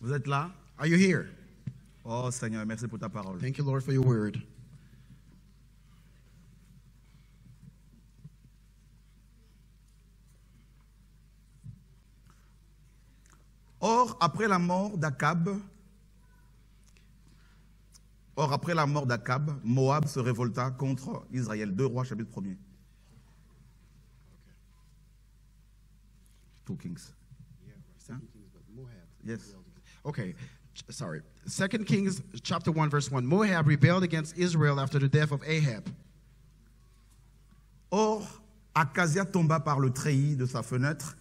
Vous êtes là Are you here? Oh Seigneur, merci pour ta parole. Thank you, Lord, for your word. Or, après la mort d'Akab, or après la mort d'Akab, Moab se révolta contre Israël. Deux rois, chapitre 1er. Two kings. Hein? Yes. Okay, sorry. Second Kings chapter 1 verse 1. Moab rebelled against Israel after the death of Ahab. Or, Acasia tomba par le treillis de sa fenêtre,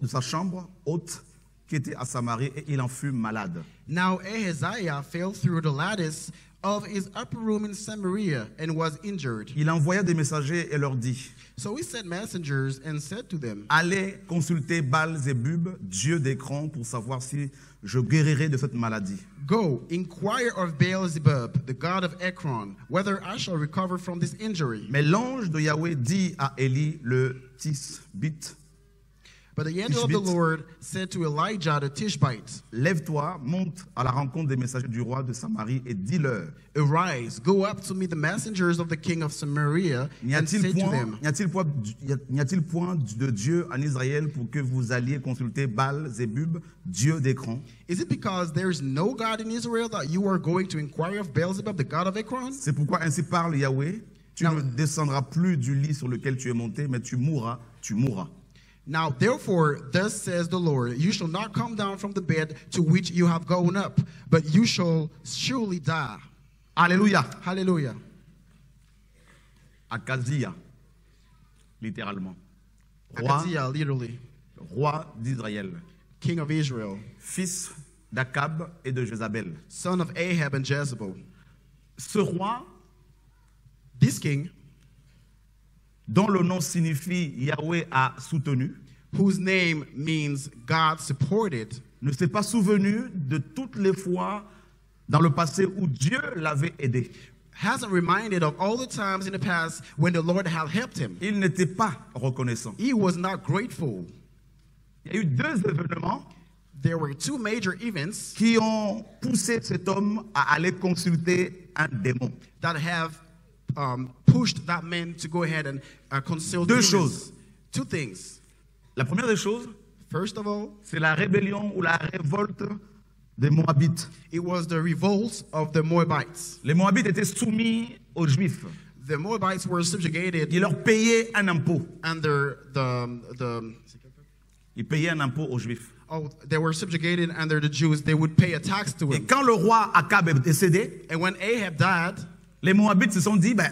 de sa chambre haute qui était à Samarie, et il en fut malade. Now Ahaziah fell through the lattice of his upper room in Samaria and was injured. Il envoya des messagers et leur dit So he sent messengers and said to them, Allez consulter Baal Zébub, dieu d'écran, pour savoir si je guérirai de cette maladie. Go, inquire of Beelzebub, the god of Ekron, whether I shall recover from this injury. Mais l'ange de Yahweh dit à Élie le Tisbite But the angel of the. Lord said to Elijah the Tishbite, Lève-toi, monte à la rencontre des messagers du roi de Samarie et dis-leur Arise, go up to meet the messengers of the king of Samaria, N'y and say a-t-il to point, them, n'y a-t-il point, point de Dieu en Israël pour que vous alliez consulter Baal Zébub, dieu d'écran Is it because there is no God in Israel that you are going to inquire of Beelzebub, the god of Ekron? C'est pourquoi ainsi parle Yahweh Tu Non. ne descendras plus du lit sur lequel tu es monté, mais tu mourras, tu mourras. Now, therefore, thus says the Lord, you shall not come down from the bed to which you have gone up, but you shall surely die. Alléluia. Hallelujah. Akazia, littéralement. Roi, Ahaziah, literally, roi d'Israël, king of Israel, fils d'Akab et de Jézabel. son of Ahab and Jezebel. Ce roi, This king, dont le nom signifie Yahweh a soutenu, whose name means God supported, ne s'est pas souvenu de toutes les fois dans le passé où Dieu l'avait aidé. hasn't reminded of all the times in the past when the Lord had helped him. Il n'était pas reconnaissant. He was not grateful. Il y a eu deux événements There were two major events qui ont poussé cet homme à aller consulter un démon. that have um, pushed that man to go ahead and uh, consult Deux choses. Two things. La première des choses, First of all, c'est la rébellion ou la révolte des Moabites. it was the revolt of the Moabites. Les Moabites étaient soumis aux Juifs. The Moabites were subjugated Ils leur payaient un impôt. under the the Ils payaient un impôt aux Juifs. oh they were subjugated under the Jews. They would pay a tax to Et him. quand le roi Akab est décédé, And when Ahab died, les Moabites se sont dit, ben,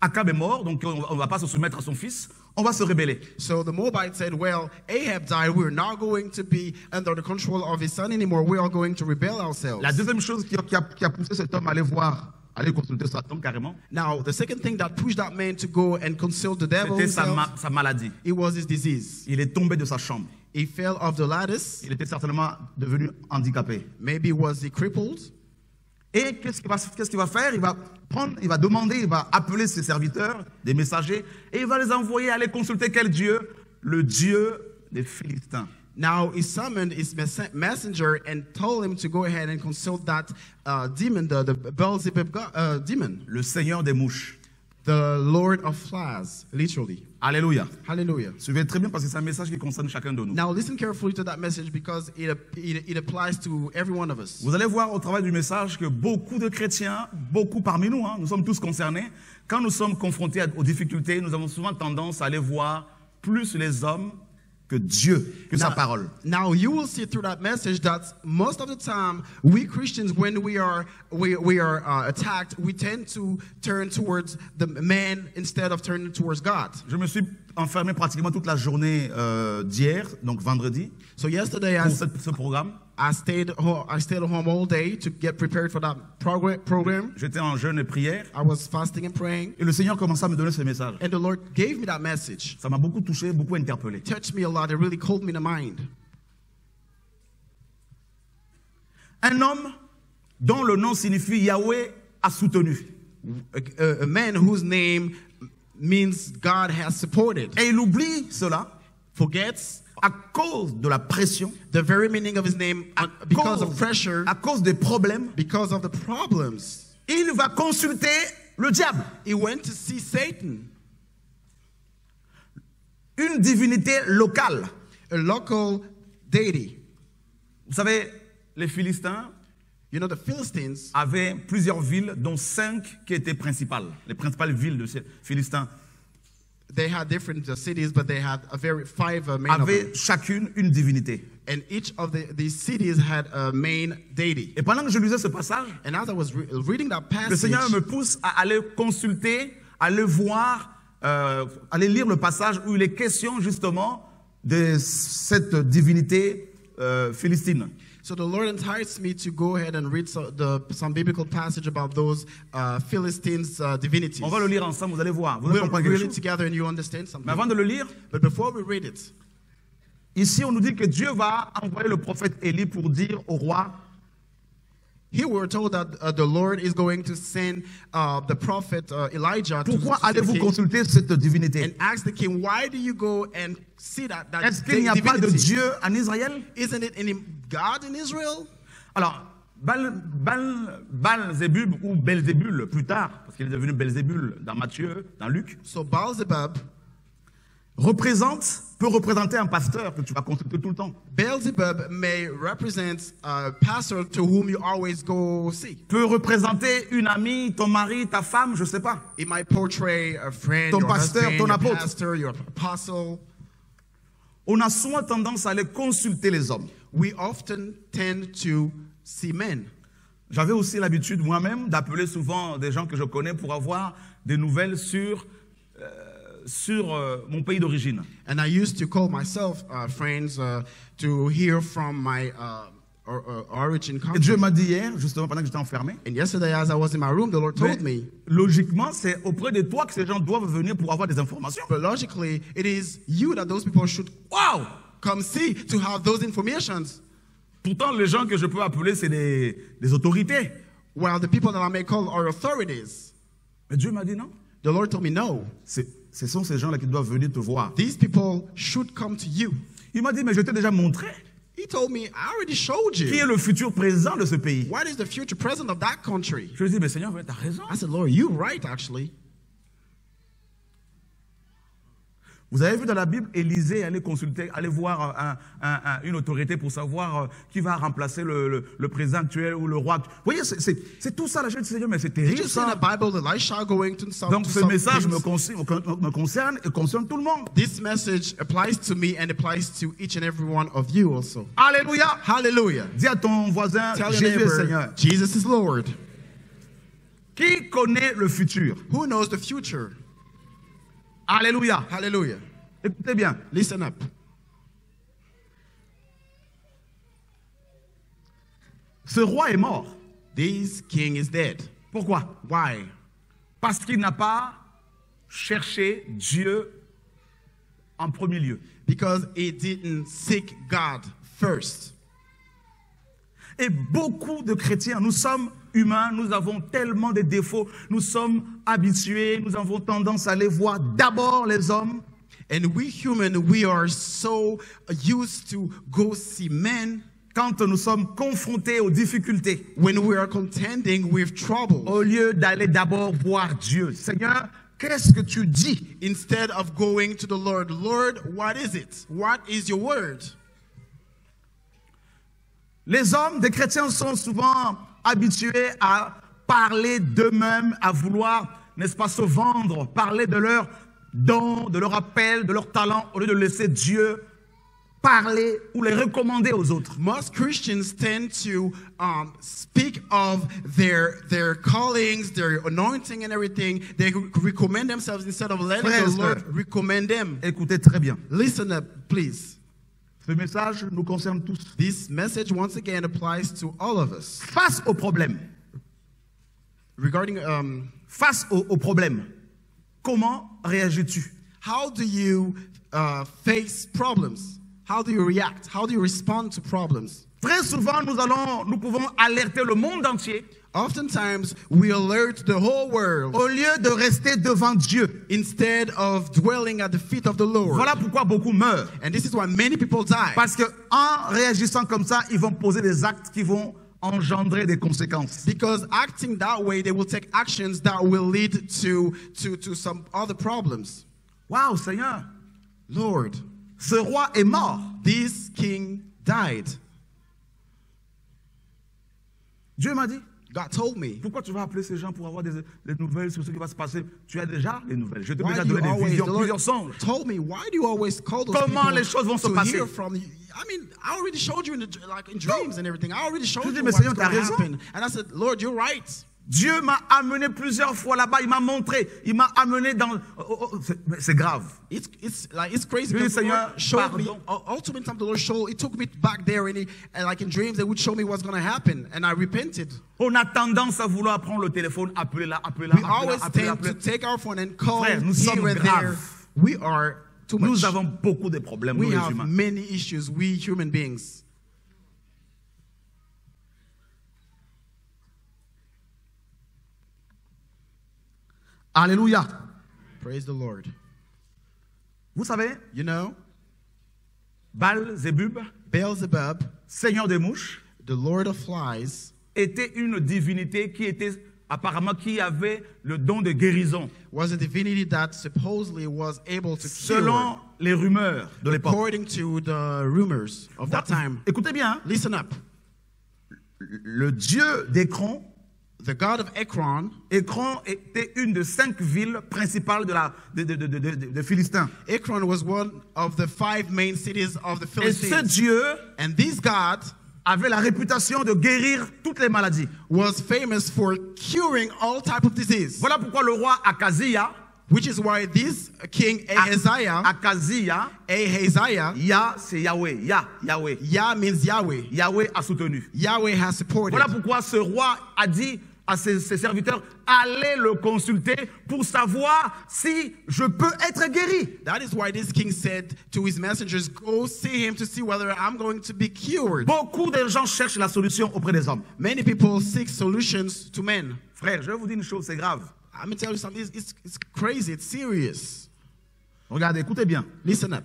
Akab est mort, donc on ne va pas se soumettre à son fils, on va se rebeller. so the Moabites said, "Well, Ahab died. We're not going to be under the control of his son anymore. We are going to rebel ourselves." La deuxième chose qui a, qui a- qui a poussé cet homme à aller voir, à aller consulter Satan carrément, Now, the second thing that pushed that man to go and consult the devil c'était sa, ma- sa maladie. it was his disease. Il est tombé de sa chambre. He fell off the lattice. Il était certainement devenu handicapé. Maybe was he crippled? Et qu'est-ce qu'il va, faire? Il va prendre, il va demander, il va appeler ses serviteurs, des messagers, et il va les envoyer aller consulter quel Dieu? Le Dieu des Philistins. Now he summoned his mes- messenger and told him to go ahead and consult that uh, demon, the, the Beelzebub uh, demon, Le Seigneur des mouches. the Lord of flies, literally. Alléluia. Hallelujah. Suivez très bien parce que c'est un message qui concerne chacun de nous. Now listen carefully to that message because it, it, it applies to every one of us. Vous allez voir au travail du message que beaucoup de chrétiens, beaucoup parmi nous, hein, nous sommes tous concernés, quand nous sommes confrontés aux difficultés, nous avons souvent tendance à aller voir plus les hommes que Dieu, que sa parole. Now you will see through that message that most of the time we Christians, when we are we, we are uh, attacked, we tend to turn towards the man instead of turning towards God. Je me suis enfermé pratiquement toute la journée euh, d'hier, donc vendredi, So yesterday I, ce, ce programme. I stayed ho- I stayed home all day to get prepared for that progr- program. J'étais en jeûne et prière. I was fasting and praying, Et le Seigneur commença à me donner ce message. and the Lord gave me that message. Ça m'a beaucoup touché, beaucoup interpellé. Touched me a lot. It really called me to mind. Un homme dont le nom signifie Yahweh a soutenu. A- a man whose name means God has supported. Et il oublie cela Forgets à cause de la pression, the very meaning of his name à uh, because cause, of pressure, à cause des problèmes. because of the problems. Il va consulter le diable, He went to see Satan, une divinité locale. a local deity. Vous savez, les Philistins You know, the Philistines, avaient plusieurs villes, dont cinq qui étaient principales, les principales villes de ces Philistins, they had different uh, cities, but they had a very five uh, main of them. avaient chacune une divinité. And each of the, these cities had a main deity. Et pendant que je lisais ce passage, And as I was re- reading that le Seigneur me pousse à aller consulter, aller voir, euh, aller lire le passage où il est question justement de cette divinité euh, philistine. So the Lord entices me to go ahead and read so, the, some biblical passage about those uh, Philistines' uh, divinities. On va le lire ensemble, vous allez voir. Vous allez We'll comprendre read it together and you understand something. Mais avant de le lire, But before we read it, ici on nous dit que Dieu va envoyer le prophète Élie pour dire au roi here we're told that uh, the Lord is going to send uh, the prophet uh, Elijah to, Pourquoi allez-vous king consulter cette divinité and ask the king, why do you go and see that, that Est-ce qu'il n'y a pas de? Dieu en Israël Isn't it any God in Israel? Alors, Bal, Bal, Balzébub ou Belzébul plus tard, parce qu'il est devenu Belzébul dans Matthieu, dans Luc, So Baalzebub, représente, peut représenter un pasteur que tu vas consulter tout le temps. Beelzebub may represent a pastor to whom you always go see. Peut représenter une amie, ton mari, ta femme, je sais pas. It might portray a friend, Ton your pasteur, husband, ton your apôtre. pastor, your apostle. On a souvent tendance à aller consulter les hommes. We often tend to see men. J'avais aussi l'habitude moi-même d'appeler souvent des gens que je connais pour avoir des nouvelles sur, euh, sur euh, mon pays d'origine. And I used to call myself uh, friends uh, to hear from my uh, or, or origin Et country. Dieu m'a dit hier, justement pendant que j'étais enfermé, And yesterday, as I was in my room, the Lord told me. logiquement, c'est auprès de toi que ces gens doivent venir pour avoir des informations. But logically, it is you that those people should Waouh come see to have those informations. Pourtant, les gens que je peux appeler, c'est des, des autorités. While the people that I may call are authorities. Mais Dieu m'a dit non. The Lord told me, no, C'est- Ce sont ces gens-là qui doivent venir te voir. these people should come to you. Il m'a dit, mais je t'ai déjà montré He told me, I already showed qui est you. le futur président de ce pays? What is the future president of that country? Je lui ai dit, mais Seigneur, tu as raison. I said, Lord, you're right, actually. Vous avez vu dans la Bible, Élisée aller consulter, aller voir un- un- un- une autorité pour savoir euh, qui va remplacer le, le- le président actuel ou le roi. Vous voyez, c'est- tout ça, la chose du Seigneur, mais c'est terrible ça. Bible some, Donc ce message me, concerne et concerne tout le monde. This message applies to me and applies to each and every one of you also. Alléluia. Hallelujah. Dis à ton voisin, Tell your Jésus est Seigneur. Jesus is Lord. Qui connaît le futur? Who knows the future? Alléluia. Hallelujah. Écoutez bien. Listen up. Ce roi est mort. This king is dead. Pourquoi? Why? Parce qu'il n'a pas cherché Dieu en premier lieu. Because he didn't seek God first. Et beaucoup de chrétiens, nous sommes humains, nous avons tellement de défauts, nous sommes habitués, nous avons tendance à aller voir d'abord les hommes And we human, we are so used to go see men quand nous sommes confrontés aux difficultés, when we are contending with trouble au lieu d'aller d'abord voir Dieu. Seigneur, qu'est-ce que tu dis? Instead of going to the Lord. Lord, what is it? What is your word? Les hommes, des chrétiens, sont souvent habitués à parler d'eux-mêmes, à vouloir, n'est-ce pas, se vendre, parler de leurs dons, de leur appel, de leurs talents, au lieu de laisser Dieu parler ou les recommander aux autres. Most Christians tend to um, speak of their their callings, their anointing, and everything. They recommend themselves instead of letting Frères, the Lord recommend them. Écoutez très bien. Listen up, please. Ce message nous concerne tous. This message once again applies to all of us. Face au problème, Regarding um, face au, au problème, comment réagis-tu? How do you uh, face problems? How do you react? How do you respond to problems? Très souvent, nous, allons, nous pouvons alerter le monde entier Oftentimes, we alert the whole world au lieu de rester devant Dieu. instead of dwelling at the feet of the Lord. Voilà pourquoi beaucoup meurent. And this is why many people die. Parce que en réagissant comme ça, ils vont poser des actes qui vont engendrer des conséquences. Because acting that way, they will take actions that will lead to, to, to some other problems. Waouh, Seigneur, Lord, ce roi est mort. this king died. Dieu m'a dit, God told me. pourquoi tu vas appeler ces gens pour avoir des, des nouvelles sur ce qui va se passer Tu as déjà les nouvelles. Je t'ai déjà donné des visions, plusieurs songes. told me, why do you always call those Comment people les choses vont se to passer? hear from you? I mean, I already showed you in the, like in dreams and everything. I already showed Je you mais what's going to happen. And I said, Lord, you're right. Dieu m'a amené plusieurs fois là-bas, il m'a montré, il m'a amené dans... oh, oh, oh, c'est- grave. It's it's like it's crazy Oui, Seigneur, showed me. time the Lord showed. It took me back there and, he, and like in dreams, they would show me what's going to happen, and I repented. On a tendance à vouloir prendre le téléphone, appeler là, appeler là, We appeler always appeler tend to take our phone and call Frère, nous here sommes and there. We are too much. Nous avons beaucoup de problèmes, we nous les have humains. many issues. We human beings. Alléluia. Praise the Lord. Vous savez, You know, Baal Zébub, Beelzebub, seigneur des mouches, the Lord of Flies, était une divinité qui était apparemment qui avait le don de guérison, was a divinity that supposedly was able to cure, selon les rumeurs de l'époque. according to the rumors of that time. Écoutez bien, hein, Listen up. le dieu d'Écron, The God of Ekron, Écron était une de cinq villes principales de la de, de, de, de- de- Philistins. Ekron was one of the five main cities of the Et ce Philistines. dieu And this God avait la réputation de guérir toutes les maladies. was famous for curing all type of disease. Voilà pourquoi le roi Akazia, Which is why this king Ahaziah, Akazia, Ahaziah, Yah c'est Yahweh, Yah, Yahweh. Yah means Yahweh. Yahweh a soutenu. Yahweh has supported. Voilà pourquoi ce roi a dit à ses, ses serviteurs, allez le consulter pour savoir si je peux être guéri. That is why this king said to his messengers, Go see him to see whether I'm going to be cured. Beaucoup de gens cherchent la solution auprès des hommes. Many people seek solutions to men. Frère, je vais vous dire une chose, c'est grave. I'm going to tell you something. It's, it's, crazy. It's serious. Regardez, écoutez bien. Listen up.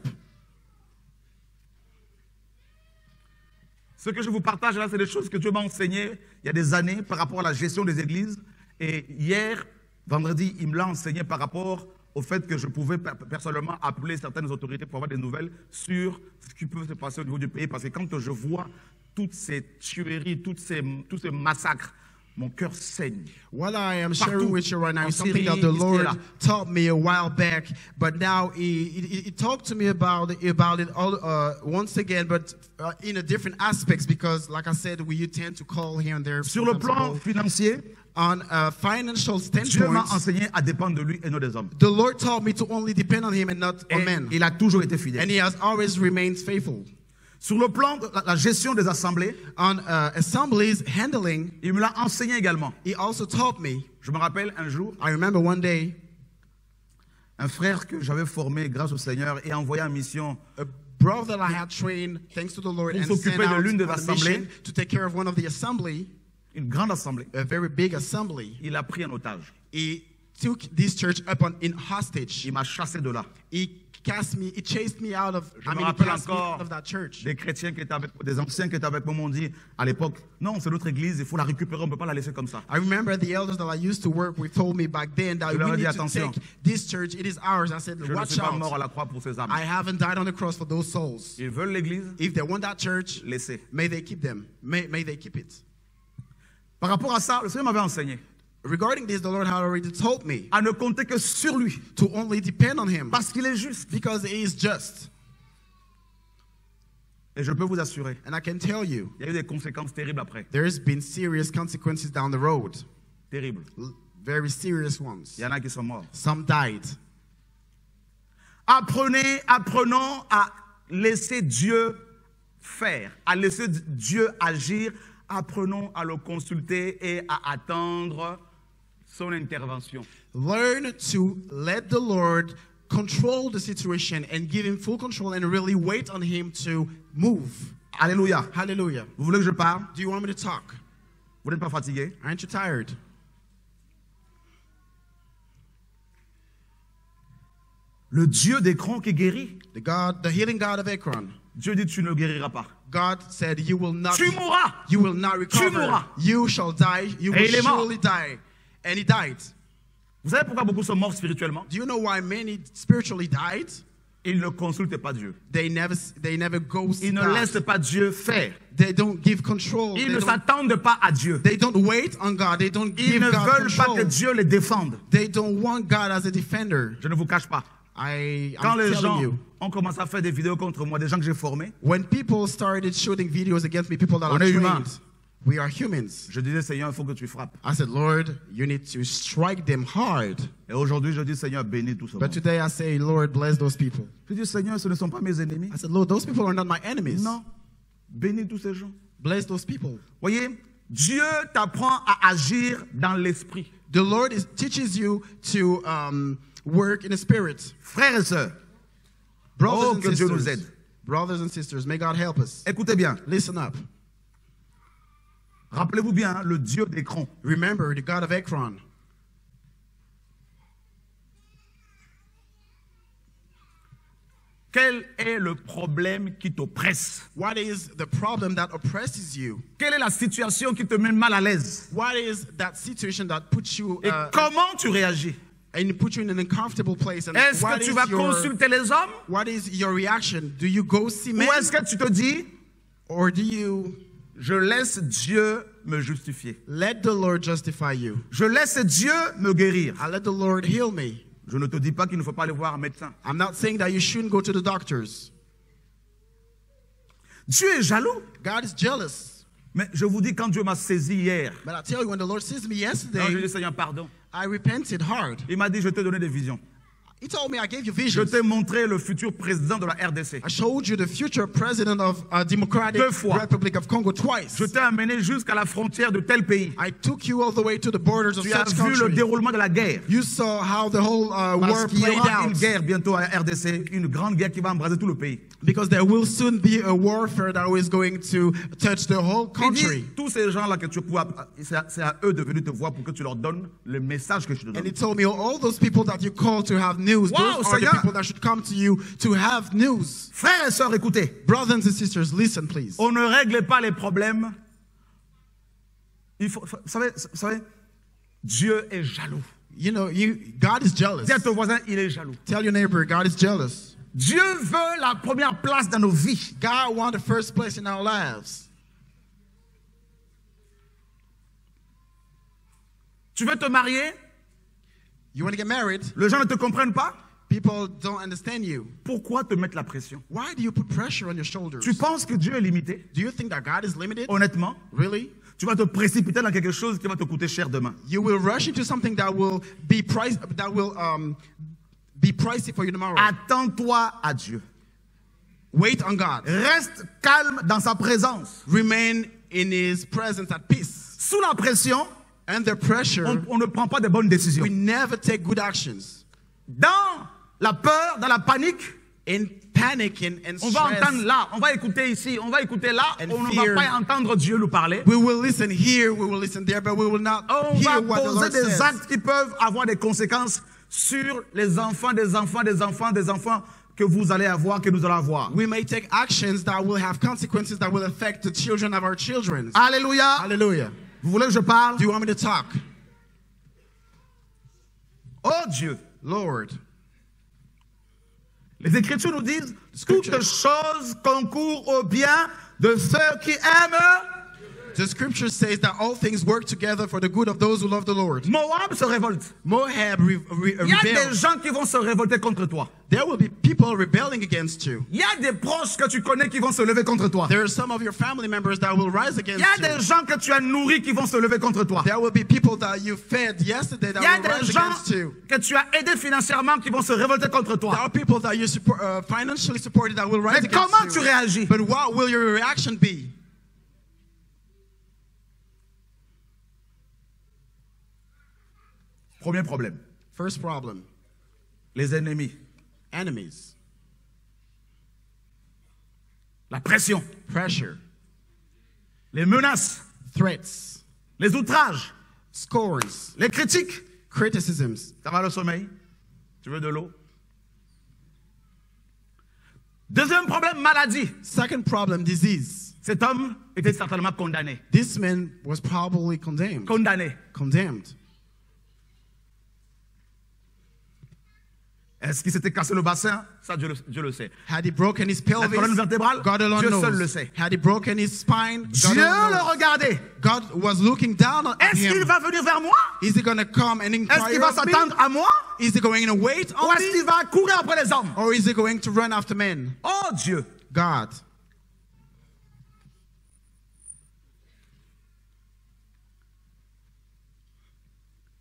Ce que je vous partage là, c'est des choses que Dieu m'a enseignées il y a des années par rapport à la gestion des églises. Et hier, vendredi, il me l'a enseigné par rapport au fait que je pouvais per- personnellement appeler certaines autorités pour avoir des nouvelles sur ce qui peut se passer au niveau du pays. Parce que quand je vois toutes ces tueries, toutes tous ces massacres, mon cœur saigne. What I am Partout. sharing with you right now is something that the Lord taught me a while back, but now He, he, he talked to me about it, about it all uh, once again, but uh, in a different aspects because, like I said, we tend to call here and there. Sur le plan financier, on a financial Dieu m'a standpoint, enseigné à dépendre de lui et non des hommes. the Lord taught me to only depend on Him and not on men, il a toujours été fidèle. and. He has always remained faithful. Sur le plan de la, gestion des assemblées, On uh, assemblies handling, il me l'a enseigné également. He also taught me. Je me rappelle un jour, I remember one day un frère que j'avais formé grâce au Seigneur et envoyé en mission a brother I had trained, thanks to the Lord, and sent s'occuper de out l'une des assemblées. to take care of one of the assembly, une grande assemblée. a very big assembly. Il a pris un otage. He took this church up on, in hostage. Il m'a chassé de là. He cast me, he chased me out of, Je I me mean, he rappelle cast me encore out of that church. des chrétiens qui étaient avec des anciens qui étaient avec moi m'ont dit à l'époque non c'est notre église il faut la récupérer on ne peut pas la laisser comme ça I remember the elders that I used to work with told me back then that Je leur ai we dit, need to attention. take this church. It is ours. I said, je ne watch suis pas mort à la croix pour ces âmes I haven't died on the cross for those souls. ils veulent l'église If they want that church, laissez may they keep them. May, may they keep it. par rapport à ça le Seigneur m'avait enseigné Regarding this, the Lord had already told me à ne compter que sur lui. to only depend on Him. Parce qu'il est juste. Because He is just. et je peux vous assurer And I can tell you, il y a eu des conséquences terribles après. there's been serious consequences down the road, terribles. Very serious ones. il y en a qui sont morts. Some died. apprenez apprenons à laisser Dieu faire à laisser Dieu agir. Apprenons à le consulter et à attendre son intervention Learn to let the Lord control the situation and give him full control and really wait on him to move. Alléluia. Hallelujah. Vous voulez que je parle Do you want me to talk? Vous n'êtes pas fatigué Aren't you tired? Le Dieu d'écran qui guérit. The God, the healing God of Ekron. Dieu dit tu ne guériras pas. God said, "You will not. Tu mourras. You will not recover. mourras. You shall die. You will surely die." And he died. Vous savez pourquoi beaucoup sont morts spirituellement Do you know why many spiritually died? Ils ne consultent pas Dieu. They never, they never go. see Ils ne God. laissent pas Dieu faire. They don't give control. Ils They ne don't, s'attendent pas à Dieu. they don't wait on God. They don't Ils give ne God veulent pas control. que Dieu les défende. They don't want God as a defender. Je ne vous cache pas. I, Quand I'm les gens you. ont commencé à faire des vidéos contre moi, des gens que j'ai formés, When people started shooting videos against me, people that On are humains. We are humans. je disais Seigneur, il faut que tu frappes. I said, Lord, you need to strike them hard. Et aujourd'hui, je dis Seigneur, bénis tout ce But monde. today I say, Lord, bless those people. Je dis Seigneur, ce ne sont pas mes ennemis. I said, Lord, those people are not my enemies. Non. Bénis tous ces gens. Bless those people. Voyez, Dieu t'apprend à agir dans l'esprit. The Lord is, teaches you to um, work in the spirit. Frères et sœurs, Brothers Oh, and que Dieu nous sisters. aide. Brothers and sisters, may God help us. écoutez bien. Listen up. Rappelez-vous bien, hein, le Dieu d'écran. Remember the God of Ekron. Quel est le problème qui t'oppresse? What is the problem that oppresses you? Quelle est la situation qui te met mal à l'aise? What is that situation that puts you Et uh, comment tu réagis? and put you in an uncomfortable place? And Est-ce what que tu is vas your- consulter les hommes? What is your reaction? Do you go see Ou men? est-ce que tu te dis, or do you je laisse Dieu me justifier let the Lord justify you? Je laisse Dieu me guérir. I let the Lord heal me. Je ne te dis pas qu'il ne faut pas aller voir un médecin. I'm not saying that you shouldn't go to the doctors. Dieu est jaloux. God is jealous. Mais je vous dis, quand Dieu m'a saisi hier, But I tell you, when the Lord sees me quand je yesterday, dis Seigneur, pardon, I repented hard. il m'a dit, je t'ai donné des visions. He told me I gave you Je t'ai montré le futur président de la RDC. I showed you the future president of uh, Democratic Deux fois. Republic of Congo twice. Je t'ai amené jusqu'à la frontière de tel pays. I took you all the way to the borders of Tu as such vu le country. déroulement de la guerre. You saw how the whole uh, Parce war qu'il y played aura une guerre bientôt à RDC, une grande guerre qui va embraser tout le pays. Because there will soon be a warfare that is going to touch the whole country. dit, tous ces gens-là que tu c'est à, eux de venir te voir pour que tu leur donnes le message que je te And donne. he told me, all those people that you call to have news, Wow, those are the people that should come to you to have news. Frères et sœurs, écoutez, Brothers and sisters, listen, please. on ne règle pas les problèmes. Il faut, vous savez, vous savez, Dieu est jaloux. You know, you God is jealous. Dis à ton voisin, il est jaloux. Tell your neighbor, God is jealous. Dieu veut la première place dans nos vies. God wants the first place in our lives. Tu veux te marier, You want to get married? les gens ne te comprennent pas? People don't understand you. Pourquoi te mettre la pression? Why do you put pressure on your shoulders? Tu penses que Dieu est limité? Do you think that God is limited? Honnêtement, Really? tu vas te précipiter dans quelque chose qui va te coûter cher demain. You will rush into something that will be price that will um, be pricey for you tomorrow. Attends-toi à Dieu. Wait on God. Reste calme dans sa présence. Remain in His presence at peace. Sous la pression, Under pressure, on, on ne prend pas de bonnes décisions. we never take good actions. Dans la peur, dans la panique, In panic and, and on va entendre là, on va écouter ici, on va écouter là, And on ne va pas entendre Dieu nous parler. we will listen here, we will listen there, but we will not On hear va what the Lord des says. actes qui peuvent avoir des conséquences sur les enfants, des enfants, des enfants, des enfants que vous allez avoir, que nous allons avoir. We may take actions that will have consequences that will affect the children of our children. Alléluia. Hallelujah. Vous voulez que je parle? Do you want me to talk? Oh Dieu. Lord, Les Écritures nous disent toutes choses concourent au bien de ceux qui aiment. The scripture says that all things work together for the good of those who love the Lord. Moab se révolte. Moab re- re- Il y a des gens qui vont se révolter contre toi. There will be people rebelling against you. Il y a des proches que tu connais qui vont se lever contre toi. There are some of your family members that will rise against you. Il y a des you. gens que tu as nourris qui vont se lever contre toi. There will be people that you fed yesterday that Il y a will des rise gens against you. que tu as aidés financièrement qui vont se révolter contre There toi. are people that you support, uh, financially supported that will rise Mais comment against tu you. réagis But what will your reaction be? Premier problème, First problem, les ennemis. Enemies, la pression, pressure, les menaces, threats, les outrages, scorns, les critiques. criticisms. T'as mal au sommeil? Tu veux de l'eau? Deuxième problème, maladie. Second problem, disease. Cet homme était certainement condamné. This man was probably condemned. Condamné. Condemned. Est-ce qu'il s'était cassé le bassin? Ça, Dieu le, Dieu le sait. Had he broken his pelvis? colonne vertébrale? God alone Dieu knows. seul le sait. Had he broken his spine? God Dieu alone le regardait. God was looking down on Est-ce qu'il va venir vers moi? Is he going to come and Est-ce inquire qu'il va s'attendre à moi? Is he going to wait Ou on est-ce me? qu'il va courir après les hommes? Or is he going to run after men? Oh Dieu God.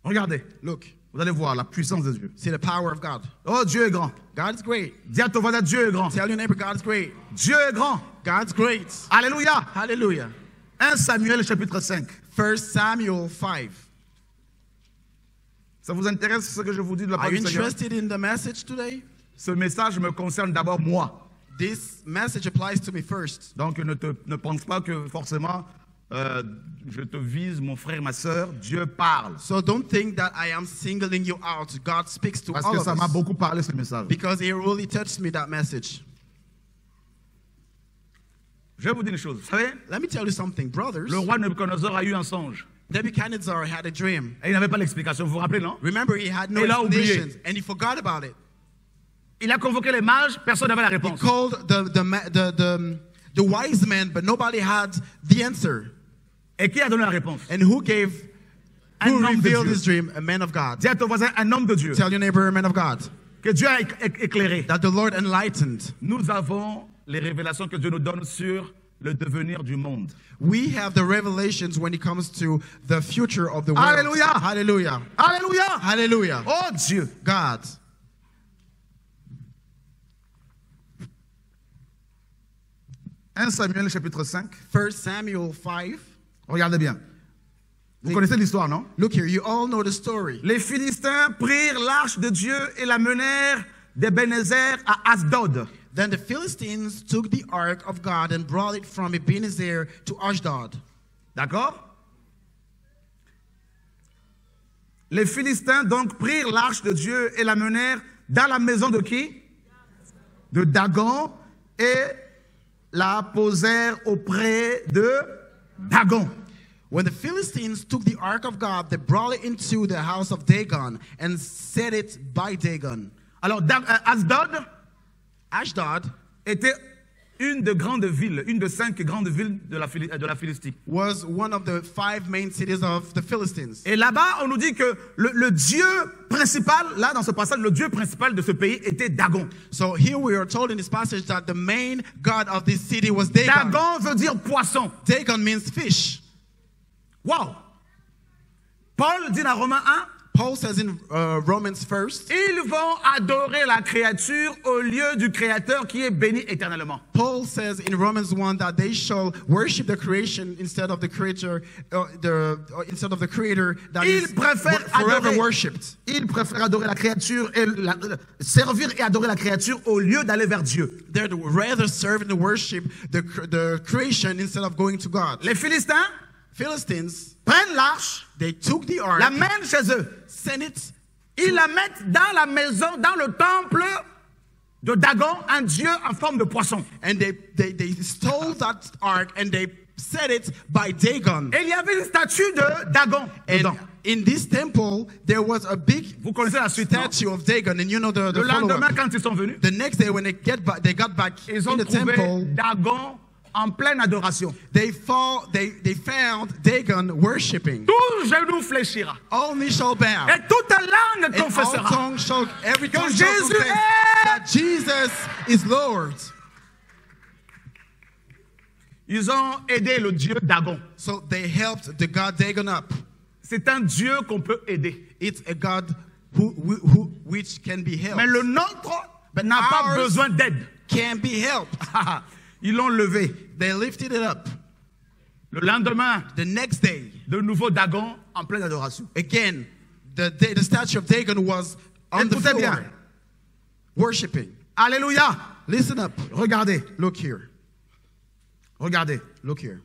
Regardez, Look, vous allez voir la puissance de Dieu. see the power of God. Oh Dieu est grand. God is great. Dis à ton voisin, Dieu est grand. Tell your neighbor, God is great. Dieu est grand. God's great. Alléluia. Hallelujah. 1 Samuel chapitre 5. 1 Samuel 5. Ça vous intéresse ce que je vous dis de la Are parole you du Seigneur? interested in the message today? Ce message me concerne d'abord moi. This message applies to me first. Donc ne, te- ne pense pas que forcément euh, je te vise, mon frère, ma soeur. Dieu parle. So don't think that I am singling you out. God speaks to Parce all que ça m'a us. beaucoup parlé ce message. Because he really touched me, that message. Je vais vous dire une chose. Vous savez, Let me tell you something, brothers. le roi Nebuchadnezzar a eu un songe. Nebuchadnezzar had a dream. Et il n'avait pas l'explication. Vous vous rappelez, non? Remember, he had no Il a oublié. explanations, and he forgot about it. Il a convoqué les mages, personne n'avait la He réponse. called the, the, the, the, the wise men, but nobody had the answer. Et qui a donné la réponse And who gave, Un who revealed his dream? A man of God. Dis à ton voisin, un homme de Dieu. Tell your neighbor, a man of God. Que Dieu a éc- éc- éclairé. That the Lord enlightened. Nous avons les révélations que Dieu nous donne sur le devenir du monde. We have the revelations when it comes to the future of the world. Hallelujah. Hallelujah. Alléluia. Hallelujah. Oh Dieu. God. 1 Samuel chapitre 5. 1 Samuel 5. Regardez bien. Vous Les- connaissez l'histoire, non? Look here, you all know the story. Les Philistins prirent l'arche de Dieu et la menèrent d'Ebenezer à Asdod. Then the Philistines took the ark of God and brought it from Ebenezer to Ashdod. D'accord? Les Philistins donc prirent l'arche de Dieu et la menèrent dans la maison de qui? De Dagon et la posèrent auprès de Dagon. When the Philistines took the ark of God, they brought it into the house of Dagon and set it by Dagon. Alors euh, Asdod Ashdod était une des grandes villes, une des cinq grandes villes de la, de la Philistie. was one of the five main cities of the Philistines. Et là-bas, on nous dit que le, le dieu principal, là dans ce passage, le dieu principal de ce pays était Dagon. So here we are told in this passage that the main god of this city was Dagon. Dagon veut dire poisson. Dagon means fish. Wow. Paul dit dans Romains 1, Paul says in uh, Romans first, ils vont adorer la créature au lieu du créateur qui est béni éternellement. Paul says in Romans 1 that they shall worship the creation instead of the creator, uh, the, uh, instead of the creator that Ils is préfèrent forever adorer. worshipped. Ils préfèrent adorer la créature et la- servir et adorer la créature au lieu d'aller vers Dieu. They'd rather serve and worship the, the creation instead of going to God. Les Philistins Philistines, prennent l'arche, they took the ark, la mènent chez eux. sent it, Ils la mettent dans la maison, dans le temple de Dagon, un dieu en forme de poisson. and they, they, they stole that ark and they set it by Dagon. Et il y avait une statue de Dagon And dedans. in this temple, there was a big Vous connaissez la suite, non? statue of Dagon, and you know the, the Le lendemain, quand ils sont venus, The next day, when they get back, they got back ils in ont the trouvé temple. Dagon en pleine adoration. They fall, they, they found Dagon worshiping. Tout genou fléchira. All knee shall bow. Et toute langue And all confessera. tongue shall, every Que tongue shall Jésus confess est- that Jesus is Lord. Ils ont aidé le dieu Dagon. So they helped the God Dagon up. C'est un dieu qu'on peut aider. It's a God who, who, who which can be helped. Mais le nôtre n'a pas besoin d'aide. Can be helped. Ils l'ont levé. They lifted it up. Le lendemain, The next day, de nouveau Dagon en pleine adoration. again, the, the, the statue of Dagon was on the floor. bien. worshiping. Alléluia. Listen up. Regardez, Look here. regardez. Look here.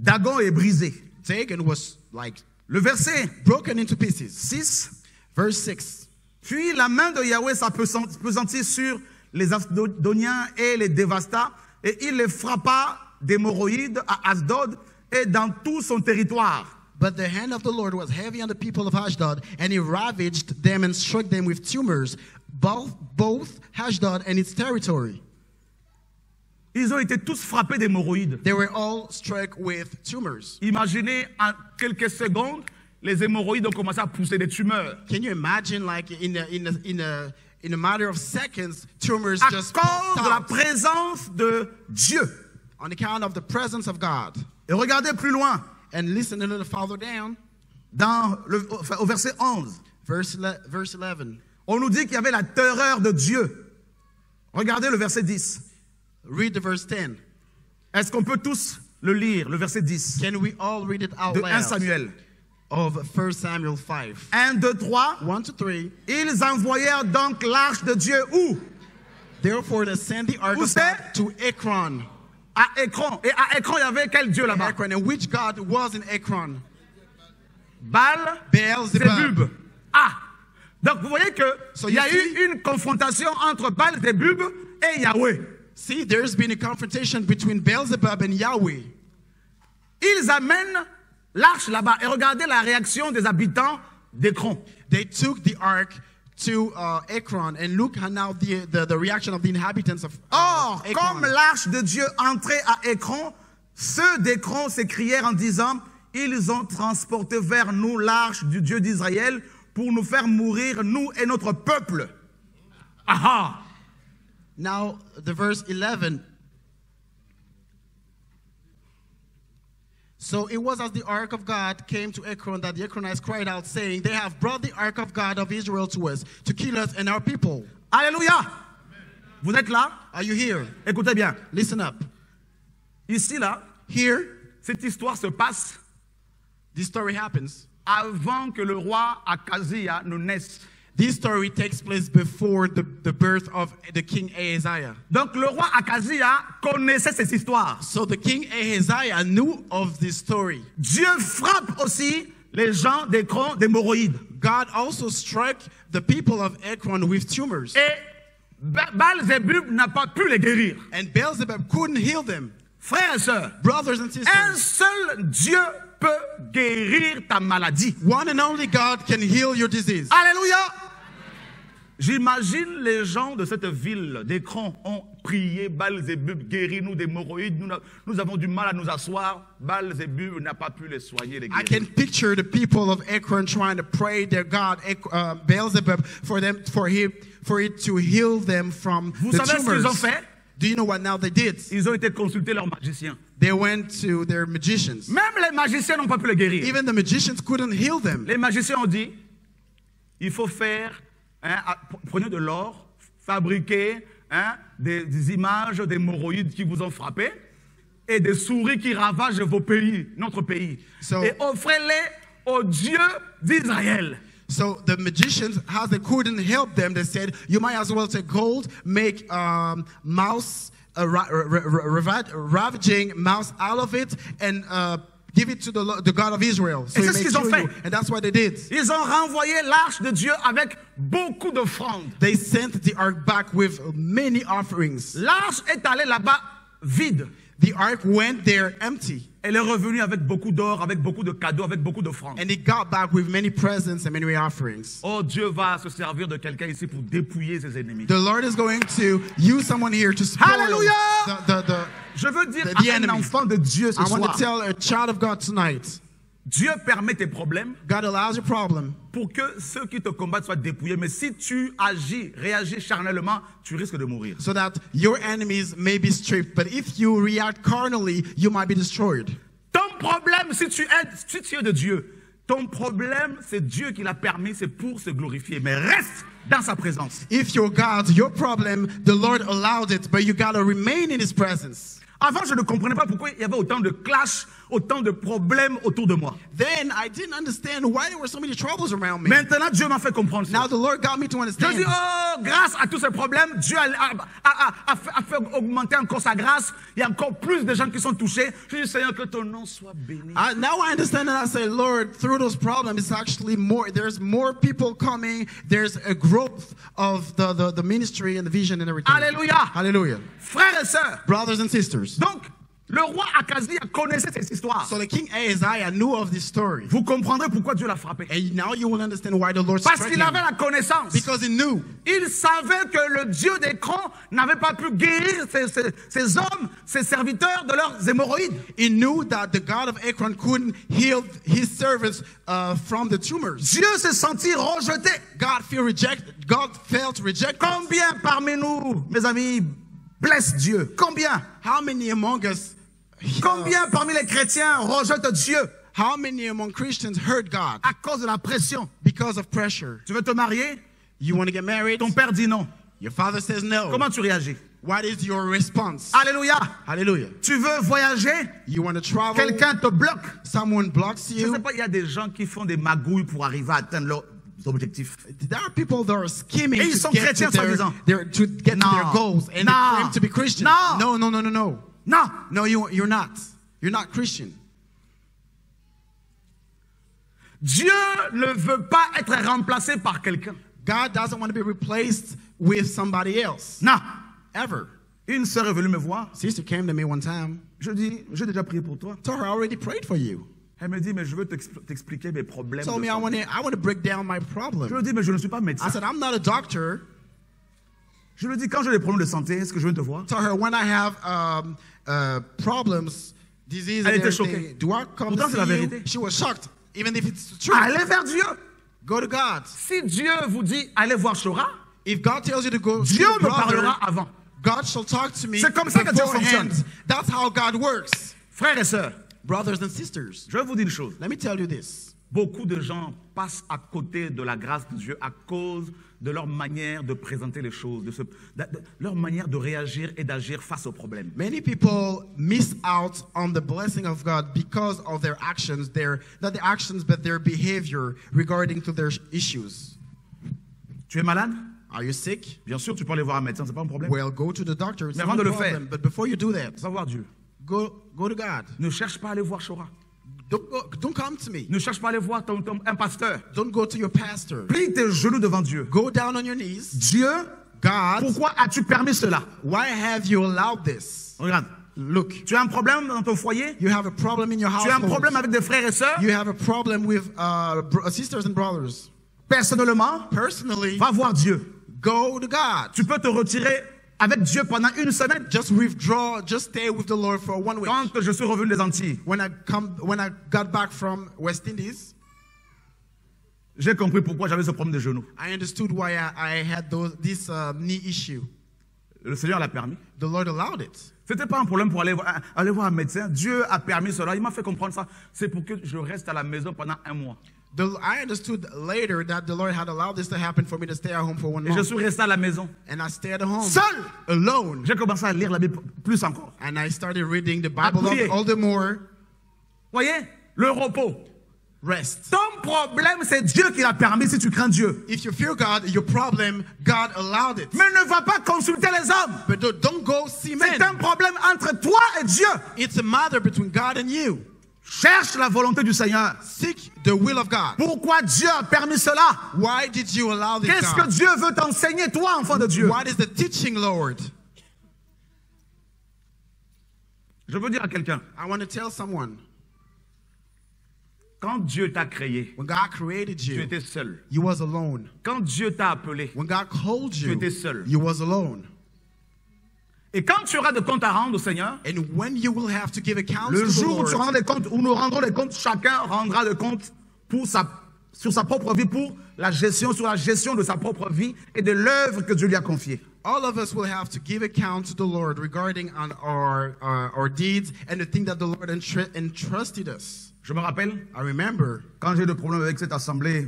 Dagon est brisé. Dagon was like Le verset broken into pieces. 6. Verse 6. Puis la main de Yahweh s'appesantit sur les Asdodiens et les dévasta, et il les frappa d'hémorroïdes à Asdod et dans tout son territoire. But the hand of the Lord was heavy on the people of Ashdod, and he ravaged them and struck them with tumors, both, both Ashdod and its territory. Ils ont été tous frappés d'hémorroïdes. They were all struck with tumors. Imaginez en quelques secondes, les hémorroïdes ont commencé à pousser des tumeurs. Can you imagine, like in a, in a, in a, in a matter of seconds, tumors À just cause de la présence de Dieu. on account of the presence of God. Et regardez plus loin, And listen a little farther down, dans le, au verset 11. verse, verse 11. On nous dit qu'il y avait la terreur de Dieu. Regardez le verset 10. Read the verse 10. Est-ce qu'on peut tous le lire, le verset 10 Can we all read it out de 1 loud? Samuel Of 1 Samuel 5. 1, 2, 3. 1 to 3. Ils envoyèrent donc l'arche de Dieu où Therefore, they sent the ark of? God to Ekron. À Écran. Et à Écran, il y avait quel Dieu là-bas Ekron. And which God was in Ekron? Baal, Beelzebub. Ah Donc vous voyez que So il y a you eu see- une confrontation entre Baal, Zébub et Yahweh. See, there's been a confrontation between Beelzebub and Yahweh. Ils amènent l'arche là-bas. Et regardez la réaction des habitants d'Écran. They took the ark to uh, Ekron, and look how now the, the, the reaction of the inhabitants of uh, Or, Ekron. comme l'arche de Dieu entrait à Écran, ceux d'Écron s'écrièrent en disant, ils ont transporté vers nous l'arche du Dieu d'Israël pour nous faire mourir, nous et notre peuple. Ah ah Now, the verse 11. So it was as the ark of God came to Ekron that the Ekronites cried out, saying, They have brought the ark of God of Israel to us to kill us and our people. Alléluia Vous êtes là Are you here? Écoutez bien. Listen up. Ici, là, Here, cette histoire se passe this story happens. avant que le roi Akazia ne naisse. This story takes place before the, the birth of the king Ahaziah. Donc le roi Akazia connaissait cette histoire. So the king Ahaziah knew of this story. Dieu frappe aussi les gens d'hémorroïdes. God also struck the people of Ekron with tumors. Et n'a pas pu les guérir. And Beelzebub couldn't heal them. Frères et sœurs, Brothers and un sisters, seul Dieu peut guérir ta maladie. one and only God can heal your disease. Alléluia. J'imagine les gens de cette ville d'écran ont prié Baal-Zébub, guéris-nous d'hémorroïdes. Nous, nous avons du mal à nous asseoir. Baal-Zébub n'a pas pu les soigner, les I guérir. can picture the people of Ekron trying to pray their God, uh, Beelzebub, for them, for him, for it to heal them from Vous the savez ce qu'ils ont fait? Do you know what now they did? Ils ont été consulter leurs magiciens. They went to their magicians. Même les magiciens n'ont pas pu les guérir. Even the magicians couldn't heal them. Les magiciens ont dit, il faut faire, hein, à- prenez de l'or, fabriquez hein, des, des images d'hémorroïdes qui vous ont frappé et des souris qui ravagent vos pays, notre pays. So- et offrez-les au Dieu d'Israël. So the magicians, how they couldn't help them, they said, you might as well take gold, make um, mouse, uh, ra- ra- ra- rava- ravaging mouse out of it, and uh, give it to the, the God of Israel. So Et c'est ce qu'ils ont kill you. And that's what they did. Ils ont renvoyé l'arche de Dieu avec beaucoup d'offrandes. They sent the ark back with many offerings. L'arche est allée là-bas vide. The ark went there empty, Elle est revenue avec beaucoup d'or, avec beaucoup de cadeaux, avec beaucoup d'offrandes. and it got back with many presents and many offerings. Oh, Dieu va se servir de quelqu'un ici pour dépouiller ses ennemis. The Lord is going to use someone here to spoil Hallelujah! the, the, the, Je veux dire The- à the un enemy. enfant de Dieu ce I want to tell a child of God tonight, Dieu permet tes problèmes God allows your problem pour que ceux qui te combattent soient dépouillés. Mais si tu agis, réagis charnellement, tu risques de mourir. so that your enemies may be stripped. But if you react carnally, you might be destroyed. Ton problème, si tu es, si tu es de Dieu, ton problème, c'est Dieu qui l'a permis, c'est pour se glorifier. Mais reste dans sa présence. If you're God, your problem, the Lord allowed it, but you got to remain in His presence. Avant, je ne comprenais pas pourquoi il y avait autant de autant de problèmes autour de moi. Then I didn't understand why there were so many troubles around me. Maintenant, Dieu m'a fait comprendre Now the Lord got me to Je understand. dis, oh, grâce à tous ces problèmes, Dieu a, a- a- a- fait, augmenter encore sa grâce. Il y a encore plus de gens qui sont touchés. Je dis, Seigneur, que ton nom soit béni. I, now I understand and I say, Lord, through those problems, it's actually more, there's more people coming. There's a growth of the, the, the ministry and the vision and everything. Alléluia. Hallelujah. Frères et sœurs, Brothers and sisters. Donc, le roi Akazia connaissait cette histoire. So the king Isaiah knew of this story. Vous comprendrez pourquoi Dieu l'a frappé. And now you will understand why the Lord Parce qu'il avait la connaissance. Because he knew. Il savait que le Dieu d'écran n'avait pas pu guérir ces, ces- ces hommes, ces serviteurs de leurs hémorroïdes. He knew that the God of Ekron couldn't heal his servants uh, from the tumors. Dieu s'est senti rejeté. God feel rejected. God felt rejected. Combien parmi nous, mes amis, blessent Dieu Combien? How many among us? Combien parmi les chrétiens rejettent Dieu? How many among Christians hurt God? À cause de la pression because of pressure? Tu veux te marier? You want to get married? Ton père dit non. Your father says no. Comment tu réagis? What is your response? Alléluia. Hallelujah. Tu veux voyager? You want to travel? Quelqu'un te bloque? Someone blocks Je ne sais you. pas, il y a des gens qui font des magouilles pour arriver à atteindre leurs objectifs. There are people that are scheming Et ils to sont get, chrétiens, soi-disant. their- to get to their goals and Non. claim to be Christian. Non. No, no, no, no, no. Non. No, you, you're not. You're not Christian. Dieu ne veut pas être remplacé par quelqu'un. God doesn't want to be replaced with somebody else. Non. Ever. Une sœur est venue me voir. Sister came to me one time, Je dis, j'ai déjà prié pour toi. her I already prayed for you. Elle me dit, mais je veux t'expl- t'expliquer mes problèmes. Told me I want to I want to break down my Je problem. lui dis, mais je ne suis pas médecin. I said I'm not a doctor. Je lui dis, quand j'ai des problèmes de santé, est-ce que je viens te voir? Told her when I have um, uh, problems, disease and Elle était choquée. do I come Pourtant, c'est la see you? vérité. She was shocked, even if it's true. Allez vers Dieu. Go to God. Si Dieu vous dit, allez voir Shora, If God tells you to go Dieu me brother, parlera avant. God shall talk to me C'est comme ça que Dieu fonctionne. That's how God works. Frères et sœurs, Brothers and sisters, je vais vous dire une chose. let me tell you this. Beaucoup de gens passent à côté de la grâce de Dieu à cause de leur manière de présenter les choses, de, se- de- de- leur manière de réagir et d'agir face aux problèmes. Many people miss out on the blessing of God because of their actions, their not the actions but their behavior regarding to their issues. Tu es malade? Are you sick? Bien sûr, tu peux aller voir un médecin, c'est pas un problème. Well, go to the doctor. It's Mais avant de le problem. faire- But before you do that, Va voir Dieu. Go go to God. Ne cherche pas à aller voir Shora. Don't go, don't come to me. Ne cherche pas à aller voir ton- ton- un pasteur. Don't go to your pastor. Plie tes genoux devant Dieu. Go down on your knees. Dieu, God, pourquoi as-tu permis cela? why have you allowed this? Regarde, Look, tu as un problème dans ton foyer? You have a problem in your Tu as un household. problème avec des frères et sœurs? You have a problem with uh, bro- sisters and brothers. Personnellement, Personally, va voir Dieu. go to God. Tu peux te retirer avec Dieu pendant une semaine. Just withdraw. Just stay with the Lord for one week. Quand je suis revenu des Antilles, When I come, when I got back from West Indies, j'ai compris pourquoi j'avais ce problème de genoux. I understood why I, I had those, this uh, knee issue. Le Seigneur l'a permis. The Lord allowed it. C'était pas un problème pour aller voir, aller voir un médecin. Dieu a permis cela. Il m'a fait comprendre ça. C'est pour que je reste à la maison pendant un mois. The, I understood later that the Lord had allowed this to happen for me to stay at home for one Et je month. suis resté à la maison. And I stayed at home. Seul. Alone. J'ai commencé à lire la Bible plus encore. And I started reading the Bible prier. all, all the more. Voyez Le repos. Rest. Ton problème, c'est Dieu qui l'a permis si tu crains Dieu. If you fear God, your problem, God allowed it. Mais ne va pas consulter les hommes. But don't- don't go see C'est men. un problème entre toi et Dieu. It's a matter between God and you. Cherche la volonté du Seigneur. Seek the will of God. Pourquoi Dieu a permis cela? Why did you allow this, Qu'est-ce que? Dieu veut t'enseigner, toi, enfant de Dieu? What is the teaching, Lord? Je veux dire à quelqu'un, I want to tell someone. quand Dieu t'a créé, When God created tu you, étais seul. you was alone. Quand Dieu t'a appelé, When God called you, étais seul. you was alone. Et quand tu auras de comptes à rendre au Seigneur, And when you will have to give accounts le jour où tu des comptes, où nous rendrons des comptes, chacun rendra des comptes pour sa, sur sa propre vie, pour la gestion, sur la gestion de sa propre vie et de l'œuvre que Dieu lui a confiée. all of us will have to give account to the Lord regarding on our, our, our deeds and the thing that the Lord entr- entrusted us. Je me rappelle, I remember quand j'ai des problèmes avec cette assemblée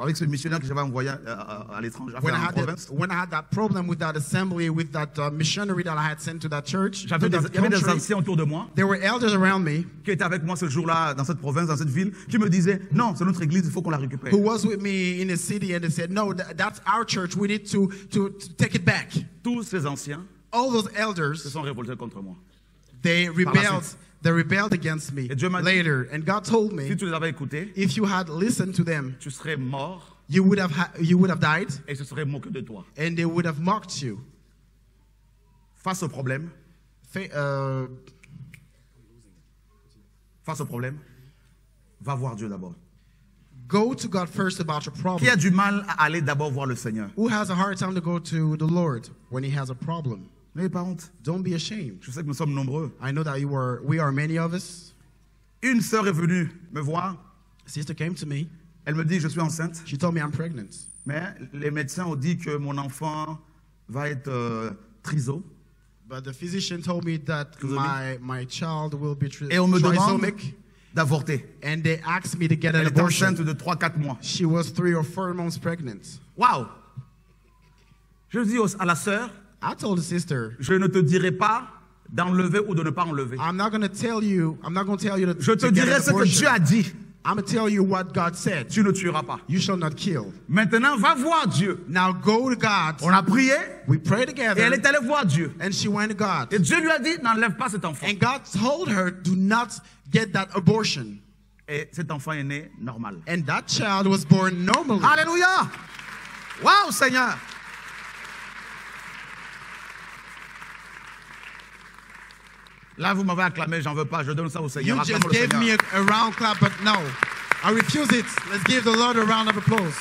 avec ce missionnaire que j'avais envoyé à, à- à l'étranger, When I, had that, province, when I had that problem with that assembly, with that uh, missionary that I had sent to that church, j'avais des, that il y avait des anciens autour de moi there were elders around me qui étaient avec moi ce jour-là dans cette province, dans cette ville, qui me disaient non, c'est notre église, il faut qu'on la récupère. who was with me in the city, and they said, "No, th- that's our church. We need to, to to take it back." Tous ces anciens All those se elders, sont révoltés contre moi. they rebelled. They rebelled against me Et Dieu m'a dit- later, and God told Si me, tu les avais écoutés, if you had listened to them, tu serais mort you would have ha- you would have died, et se seraient moqués de toi. and they would have mocked you. Face au problème, Fa- uh, face au problème, va voir Dieu d'abord. go to God first about your Qui a problem. du mal à aller d'abord voir le Seigneur Who has a hard time to go to the Lord when he has a problem? N'ayez pas honte. Don't be ashamed. Je sais que nous sommes nombreux. I know that you are. We are many of us. Une sœur est venue me voir. Sister came to me. Elle me dit Je suis enceinte, She told me I'm pregnant. mais les médecins ont dit que mon enfant va être euh, triso. But the physician told me that my, my child will be tri- Et on me demande d'avorter. and they asked me to get an Elle est abortion. enceinte de 3-4 mois. She was three or four months pregnant. Waouh Je dis à la sœur I told the sister, Je ne te dirai pas d'enlever ou de ne pas enlever. I'm not going to tell you, I'm not going to tell you to, Je te to dirai ce que. Dieu a dit. I'm going to tell you what God said. Tu ne tueras pas. You shall not kill. Maintenant, va voir Dieu. Now go to God. On a prié We prayed together. et elle est allée voir Dieu. and she went to God. Et Dieu lui a dit n'enlève pas cet enfant. And God told her, do not get that abortion. Et cet enfant est né normal. And that child was born normally. Alléluia Wow, Seigneur Là, vous m'avez acclamé, j'en veux pas, je donne ça au Seigneur. You just gave me a, a round clap, but no. I refuse it. Let's give the Lord a round of applause.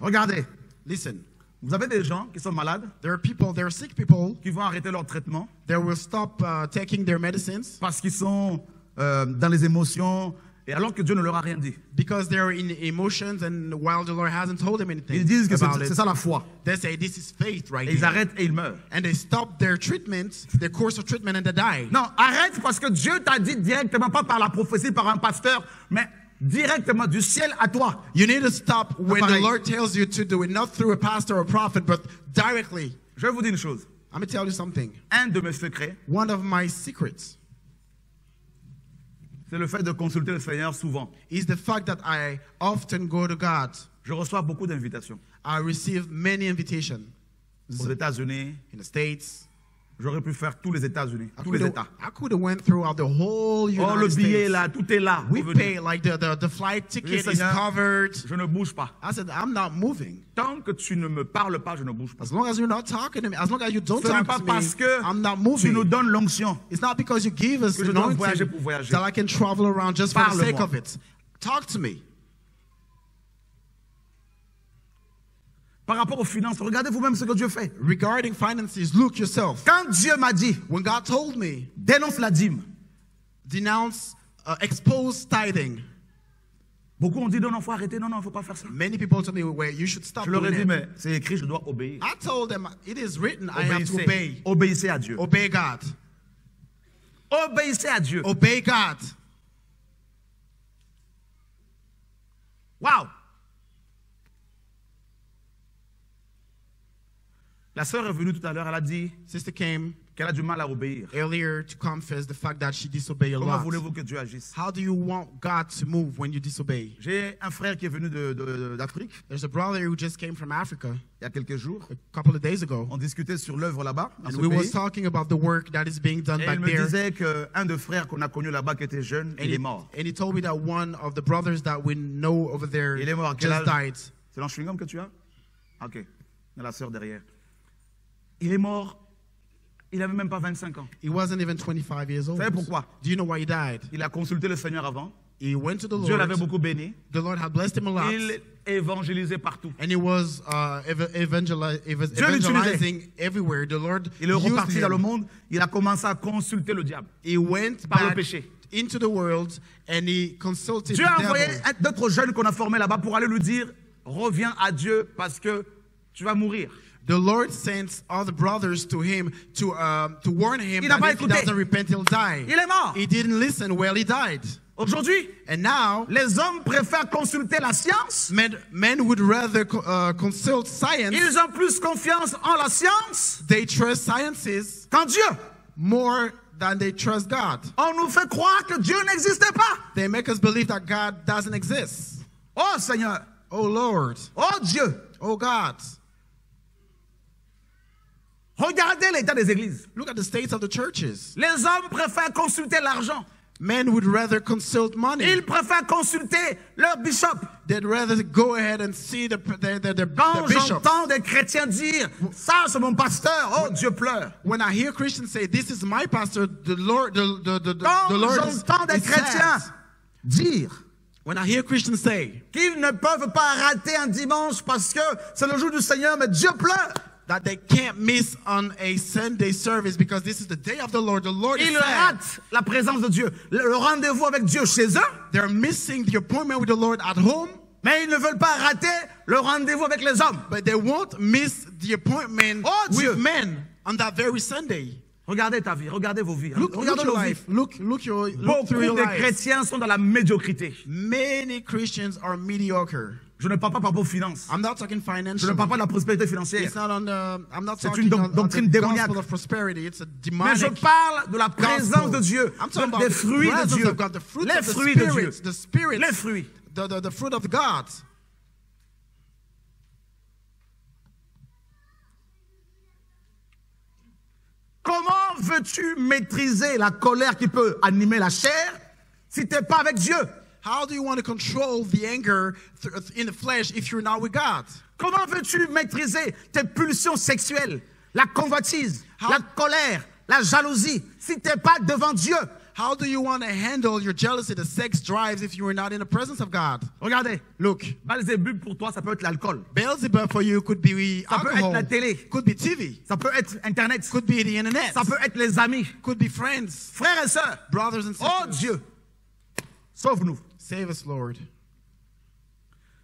Regardez, Listen, vous avez des gens qui sont malades, there are people, there are sick people, qui vont arrêter leur traitement? they will stop uh, taking their medicines parce qu'ils sont euh, dans les émotions, et alors que Dieu ne leur a rien dit. because they're in emotions and while the Lord hasn't told them anything Ils disent que c'est ça la foi. they say this is faith right Et ils here. arrêtent et ils meurent. And they stop their treatment, their course of treatment, and they die. Non, arrête parce que Dieu t'a dit directement, pas par la prophétie, par un pasteur, mais directement du ciel à toi. You need to stop when the. Lord tells you to do it, not through a pastor or prophet, but directly. Je vais vous dire une chose. I'm going to tell you something. Un de mes secrets, One of my secrets c'est le fait de consulter le Seigneur souvent. is the fact that I often go to God. Je reçois beaucoup d'invitations. I receive many invitations Aux États-Unis, in the States. J'aurais pu faire tous les États-Unis, I tous les États. have, I could have went throughout the whole United Oh, le billet là, tout est là. We pay like the, the, the flight ticket is covered. Je ne bouge pas. I said, I'm not moving. Tant que tu ne me parles pas, je ne bouge pas. As long as you're not talking to me, as long as you don't Ce n'est talk pas to me, parce que I'm not tu moving. nous donnes l'onction. It's not because you give us Que je dois anointing voyager pour voyager. that I can travel around just for the sake Parle-moi. of it. Talk to me. Par rapport aux finances, regardez vous-même ce que Dieu fait. Regarding finances, look yourself. Quand Dieu m'a dit, When God told me, dénonce la dîme, denounce, uh, expose tithing, beaucoup ont dit non, non, faut arrêter, non, non, faut pas faire ça. many people told me, well, you should stop Je leur ai dit, it. mais c'est écrit, je dois obéir. I told them, it is written, I have to Obéissez, obey. obéissez à Dieu. Obey God. Obéissez à Dieu. Obey God. Waouh! La sœur est venue tout à l'heure, elle a dit Sister came qu'elle a du mal à obéir. earlier to confess the fact that she disobeyed a Comment lot. voulez-vous que Dieu agisse? How do you want God to move when you disobey? J'ai un frère qui est venu de- de- d'Afrique There's a brother who just came from Africa il y a quelques jours. a couple of days ago, On discutait sur l'œuvre là-bas, dans and ce we pays. talking about the work that is being done Et back il me there. disait qu'un de frères qu'on a connu là-bas qui était jeune, And il he, est mort. and he told me that one of the brothers that we know over there Il est mort quel just âge? died. C'est dans chewing-gum que tu as? Ok. Il y a la sœur derrière. Il est mort, il n'avait même pas 25 ans. He wasn't even 25 years old. savez pourquoi? Do you know why he died? Il a consulté le Seigneur avant. He went to the Dieu l'avait beaucoup béni. The Lord had blessed him a lot. Il évangélisait partout. And he was uh, ev- evangeli- ev- Dieu l'utilisait. evangelizing everywhere. The Lord Il est reparti dans le monde. Il a commencé à consulter le diable. He went Par le péché. into the world and he consulted Dieu a envoyé d'autres jeunes qu'on a formés là-bas pour aller lui dire Reviens à Dieu parce que tu vas mourir. The Lord sends all the brothers to him to um, to warn him that if he doesn't repent, he'll die. Il est mort. He didn't listen. Well, he died. Aujourd'hui, And now, les hommes préfèrent consulter la science. men men would rather uh, consult science. Ils ont plus confiance en la science They trust sciences qu'en Dieu. more than they trust God. On nous fait croire que Dieu n'existait pas. They make us believe that God doesn't exist. Oh Seigneur, Oh Lord. oh Dieu, Oh God. Regardez l'état des églises. Look at the states of the churches. Les hommes préfèrent consulter l'argent. Men would rather consult money. Ils préfèrent consulter leur bishop. They'd rather go ahead and see the, the, the, the, Quand the j'entends des chrétiens dire ça c'est mon pasteur, oh Dieu pleure. When I hear Christians say, "This is my pastor," the Lord, the, the, the, the, Quand the Lord is, j'entends des chrétiens dire When I hear Christians say qu'ils ne peuvent pas rater un dimanche parce que c'est le jour du Seigneur, mais Dieu pleure. That they can't miss on a Sunday service because this is the day of the Lord, the Lord is Ils sad. ratent la présence de Dieu, le le rendez-vous avec Dieu chez eux, They're missing the appointment with the Lord at home, mais ils ne veulent pas rater le rendez-vous avec les hommes. but they won't miss the appointment Oh, Dieu. with men on that very Sunday. Regardez ta vie, regardez vos vies. Look, look your life. Look, look your look Beaucoup your de life. chrétiens sont dans la médiocrité. Many Christians are mediocre. Je ne parle pas par rapport aux finances. I'm not talking Je ne parle pas de la prospérité financière. C'est une doctrine démoniaque. Mais je parle de la présence de Dieu, des fruits de Dieu. Les fruits de Dieu. Les fruits. the, the, the fruit of God. Comment veux-tu maîtriser la colère qui peut animer la chair si tu n'es pas avec Dieu? How do you want to control the anger in the flesh if you're not with God? Comment veux-tu maîtriser tes pulsions sexuelles, la convoitise, How- la colère, la jalousie si tu n'es pas devant Dieu How do you want to handle your jealousy, the sex drives, if you are not in the presence of God? Regardez, Look, Balzébub pour toi, ça peut être l'alcool, Beelzebub for you could be Ça peut être la télé. could be TV, ça peut être Internet, could be the internet, ça peut être les amis, could be friends, frères et sœurs. brothers and sisters. Oh sisters. Dieu, sauve-nous. Save us, Lord.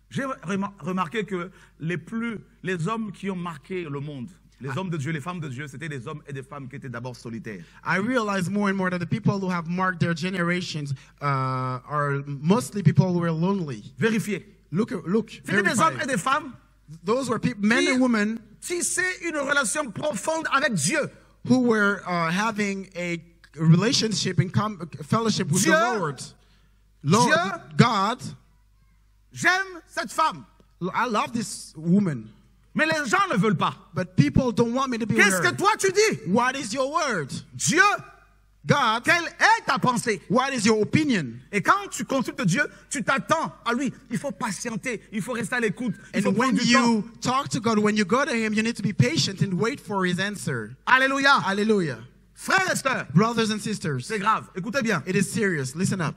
J'ai remarqué que les plus, les hommes qui ont marqué le monde, les hommes de Dieu, les femmes de Dieu, c'était des hommes et des femmes qui étaient d'abord solitaires. I realize more and more that the people who have marked their generations uh, are mostly people who are lonely. Vérifiez. Look, look, C'était des hommes et des femmes Those were people, men and women tissaient une relation profonde avec Dieu. who were uh, having a relationship and fellowship with Dieu- the Lord. Lord, Dieu- God, J'aime cette femme, I love this woman, mais les gens ne veulent pas. but people don't want me to be Qu'est-ce que toi tu dis? What is your word? Dieu, God, quelle est ta pensée? what is your opinion? Et quand tu consultes Dieu, tu t'attends à lui. Il faut patienter, il faut rester à l'écoute, il faut And prendre when du temps. you talk to God, when you go to Him, you need to be patient and wait for His answer. Alléluia. Hallelujah. Frères et sœurs, Brothers and sisters, c'est grave. Écoutez bien. it is serious. Listen up.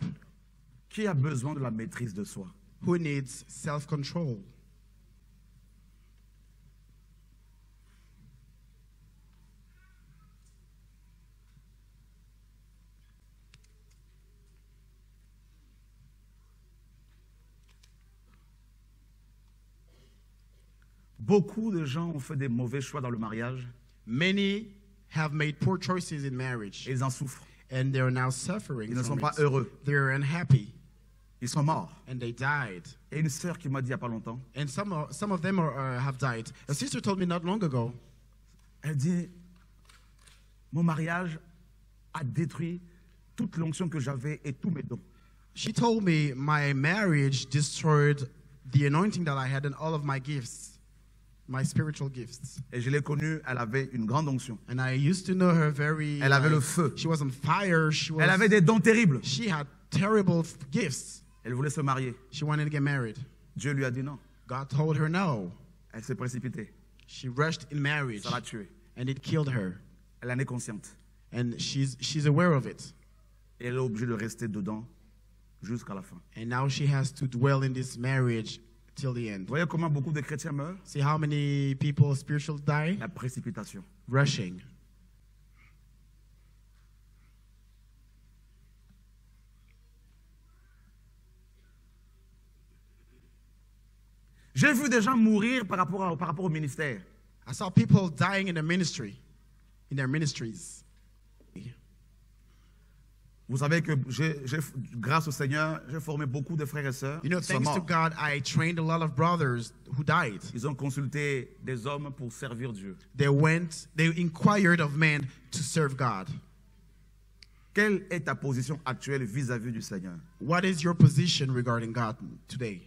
Qui a besoin de la maîtrise de soi? Who needs self control? Beaucoup de gens ont fait des mauvais choix dans le mariage Many have made poor choices in marriage et ils en souffrent. and they're now suffering. Ils ne sont pas it. heureux. They're unhappy Ils sont morts. and they died. Et une sœur qui m'a dit il n'y a pas longtemps, And some of, some of them are, uh, have died. A sister told me not long ago elle dit Mon mariage a détruit toute l'onction que j'avais et tous mes dons. She told me my marriage destroyed the anointing that I had and all of my gifts, my spiritual gifts. Et je l'ai connue, elle avait une grande onction. And I used to know her very. Elle avait like, le feu. She was on fire. She was. Elle avait des dons terribles. She had terrible gifts. Elle voulait se marier. She wanted to get married. Dieu lui a dit non. God told her no. Elle s'est précipitée. She rushed in marriage, Ça l'a tuée. and it killed her. Elle en est consciente. And she's she's aware of it. Et elle est obligée de rester dedans jusqu'à la fin. And now she has to dwell in this marriage till the end. Vous voyez comment beaucoup de chrétiens meurent? See how many people spiritual die? La précipitation. Rushing. J'ai vu des gens mourir par rapport, à- par rapport au ministère. I saw people dying in their ministry, in their ministries. Vous savez que grâce au Seigneur, j'ai formé beaucoup de frères et sœurs. You know, thanks to. God, I trained a lot of brothers who died. Ils ont consulté des hommes pour servir Dieu. They went, they inquired of men to serve God. Quelle est ta position actuelle vis-à-vis du Seigneur? What is your position regarding God today?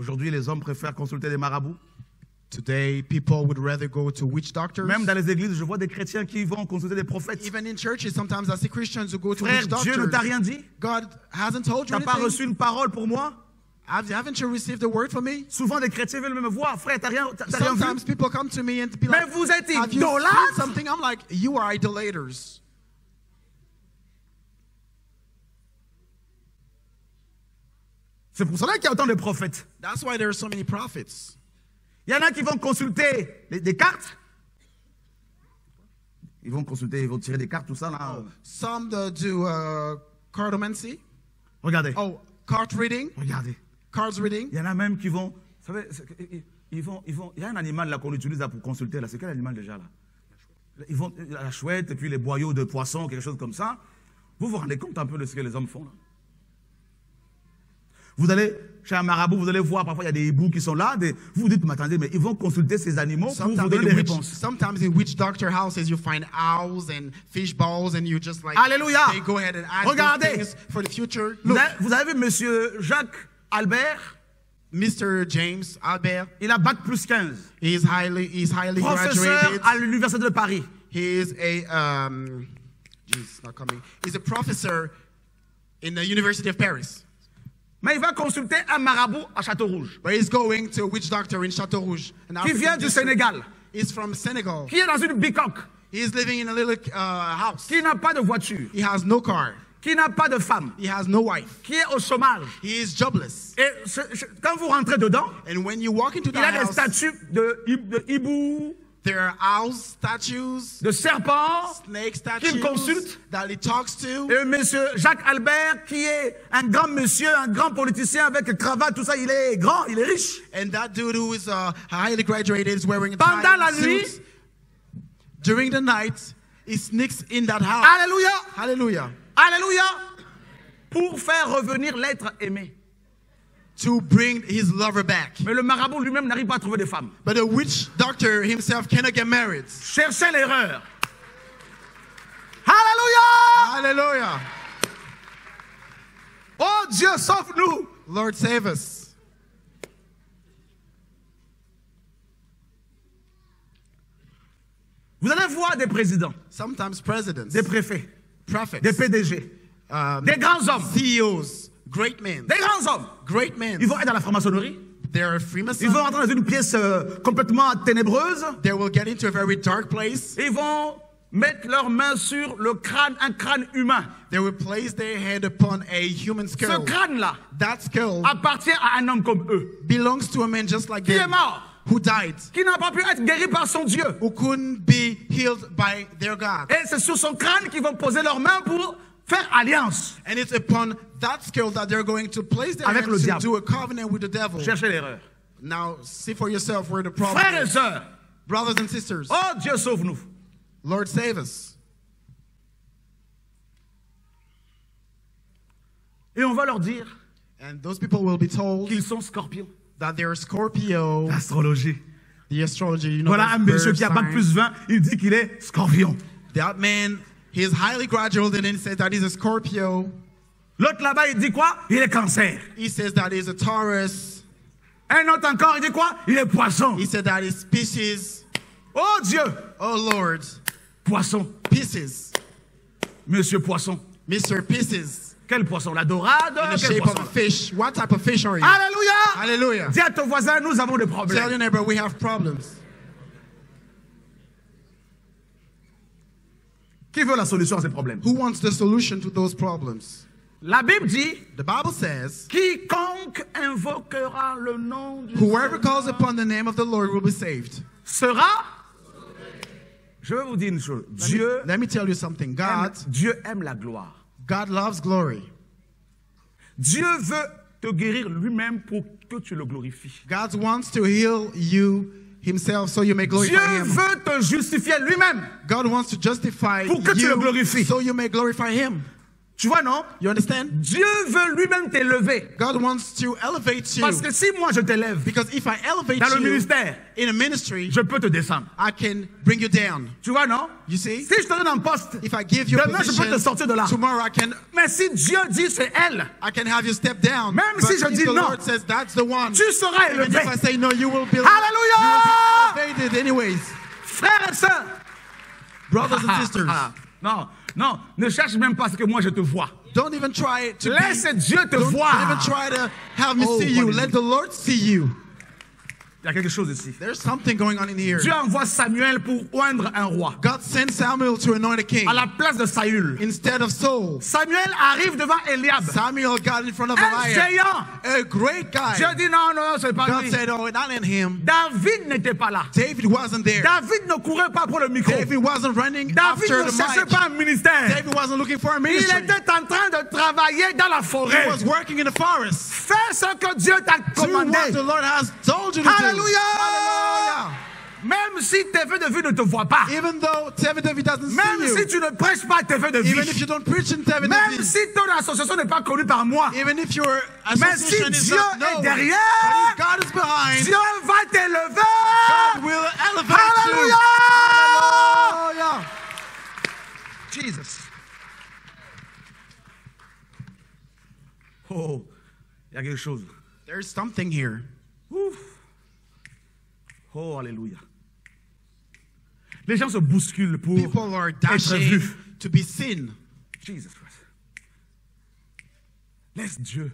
Aujourd'hui, les hommes préfèrent consulter des marabouts. Today, people would rather go to witch doctors. Même dans les églises, je vois des chrétiens qui vont consulter des prophètes. Even in churches, sometimes I see Christians who go to Frère, witch Dieu ne doctors. t'a rien dit? God hasn't told you T'as pas reçu une parole pour moi? Have- Haven't you received a word from me? Souvent, des chrétiens veulent me voir. Frère, t'as rien, t'as- rien vu? Sometimes people come to me and be Mais like, vous êtes Have you idolâtres? something? I'm like, you are idolaters. C'est pour cela qu'il y a autant de prophètes. That's why there are so many prophets. Il y en a qui vont consulter les- des cartes. Ils vont consulter, ils vont tirer des cartes, tout ça là. Some uh, do uh, cartomancy. Regardez, Oh, card reading, regardez. cards reading. Il y en a même qui vont, vous savez, ils- ils vont, ils vont. Il y a un animal là qu'on utilise là pour consulter là. C'est quel animal déjà là? Ils vont la chouette et puis les boyaux de poisson, quelque chose comme ça. Vous vous rendez compte un peu de ce que les hommes font là? Vous allez chez un marabout, vous allez voir parfois il y a des hiboux qui sont là. des- vous vous dites, mais attendez, mais ils vont consulter ces animaux pour vous Sometimes donner in, des witch, réponses. sometimes in witch doctor houses, you find owls and fish balls, and you just like Alléluia. they go ahead and ask Regardez. for the future. Vous Look, avez, vous avez vu Monsieur Jacques Albert? Mr. James Albert, Il a bac plus 15. he's highly he's highly Professeur graduated. à l'Université de Paris. He is a um, geez, not coming. He's a professor in the University of Paris, Mais il va consulter un marabout à Château-Rouge. but he's going to a witch doctor in Château Rouge. Qui vient du. Sénégal. He's from Senegal. Qui est dans une bicoque. He's living in a little uh, house. Qui n'a pas de voiture. He has no car. Qui n'a pas de femme. He has no wife. Qui est au chômage. He is jobless. Et ce- ce- quand vous rentrez dedans, And when you walk into il a des statues de, de hibou, there are owls statues, de serpents. snake Qui me statues consulte. that he talks to. Et monsieur Jacques Albert, qui est un grand monsieur, un grand politicien avec cravate, tout ça, il est grand, il est riche. And that dude who is uh, highly graduated is wearing a Pendant la nuit. During the night, he sneaks in that house. Alléluia. Hallelujah. Alléluia. Pour faire revenir l'être aimé. To bring his lover back. Mais le marabout lui-même n'arrive pas à trouver de femme. But the witch doctor himself cannot get married. Cherchez l'erreur. Hallelujah! Hallelujah. Oh Dieu, sauve-nous. Lord save us. Vous allez voir des présidents, Sometimes presidents, des préfets, prophets, des PDG, um, des grands hommes, CEOs, great men, des grands hommes. Great men. Ils vont être dans la franc-maçonnerie. Ils vont entrer dans une pièce euh, complètement ténébreuse. They will get into a very dark place. Ils vont mettre leurs mains sur le crâne, un crâne humain. They will place their head upon a human Ce skull. crâne-là That skull appartient à un homme comme eux, belongs to a man just like qui est mort, who died, qui n'a pas pu être guéri par son Dieu. who couldn't be healed by their God. Et c'est sur son crâne qu'ils vont poser leurs mains pour faire alliance. And it's upon that skull that they're going to place their Avec hands to do a covenant with the devil. Cherchez l'erreur. Now, see for yourself where the problem Frères et is. sœurs, Brothers and sisters, oh Dieu sauve-nous. Lord save us. Et on va leur dire And those people will be told qu'ils sont scorpions. that they're Scorpio, L'astrologie. the astrology, you know, Voilà un monsieur qui a bac plus 20, il dit qu'il est scorpion. That man, he is highly graduated and he says that he's a Scorpio. L'autre là-bas, il dit quoi Il est cancer. He says that he's a Taurus. Un autre encore, il dit quoi Il est poisson. He said that he's Pisces. Oh Dieu Oh Lord, Poisson. Pisces. Monsieur poisson. Mr. Pisces. Quel poisson La dorade In the shape poisson of a fish. What type of fish are you? Alléluia Hallelujah. Dis à ton voisin, nous avons des Tell your neighbor we have problems. Qui veut la solution à ces problèmes? Who wants the solution to those problems? La Bible dit The Bible says, quiconque invoquera le nom du Whoever calls upon the name of the Lord will be saved. sera Je vais vous dire une chose. Dieu, Let me tell you something. aime, God, Dieu aime la gloire. God loves glory. Dieu veut te guérir lui-même pour que tu le glorifies. God wants to heal you himself so you may glorify Dieu him. veut te justifier lui-même. God wants to justify Pour que tu le glorifies. you so you may glorify him. Tu vois, non You understand? Dieu veut lui-même t'élever. God wants to elevate you. Parce que si moi je t'élève Because if I elevate dans le you ministère, in a ministry, je peux te descendre. I can bring you down. Tu vois, non You see? Si je te donne un poste, If I give you demain je peux position, te sortir de là. tomorrow I can Mais si Dieu dit c'est elle, I can have you step down. Même But si je dis the non, Lord says that's the one. tu seras Even if I say no, you will be, Alléluia you will be elevated anyways. Frères et sœurs. Brothers and sisters, non, non, ne cherche même pas ce que moi je te vois. don't even try to Laisse be, Dieu te don't, voir. don't even try to have me Oh, see you. Let the Lord see you. Il y a quelque chose ici. There's something going on in here. Dieu envoie Samuel pour oindre un roi God sent Samuel to anoint a king à la place de Saül. instead of Saul. Samuel arrive devant Eliab, Samuel got in front of un Eliab, géant. a great guy. Dieu dit non, non, c'est pas God lui. said, "Oh, not in him." David n'était pas là. David wasn't there. David ne courait pas pour le micro. David wasn't running David after ne cherchait pas un ministère. David wasn't looking for a Il ministry. était en train de travailler dans la He forêt. was working in the forest. Fais ce que Dieu t'a Do commandé. what the Lord has told you to do. Hallelujah. Même si tes feux de vue ne te voient pas. Even though David doesn't Même see si you, tu ne prêches pas tes feux de even if vie. you don't preach in David Même si ton association n'est pas connue par moi. even if your Mais si is Dieu not est derrière, if God is behind, Dieu va God t'élever. will elevate Alléluia. you. Hallelujah. Jesus. Oh, il y a quelque chose. There's something here. Ouf. Oh, alléluia. Les gens se bousculent pour People are être vus. to be seen. Jesus Christ. Laisse Dieu,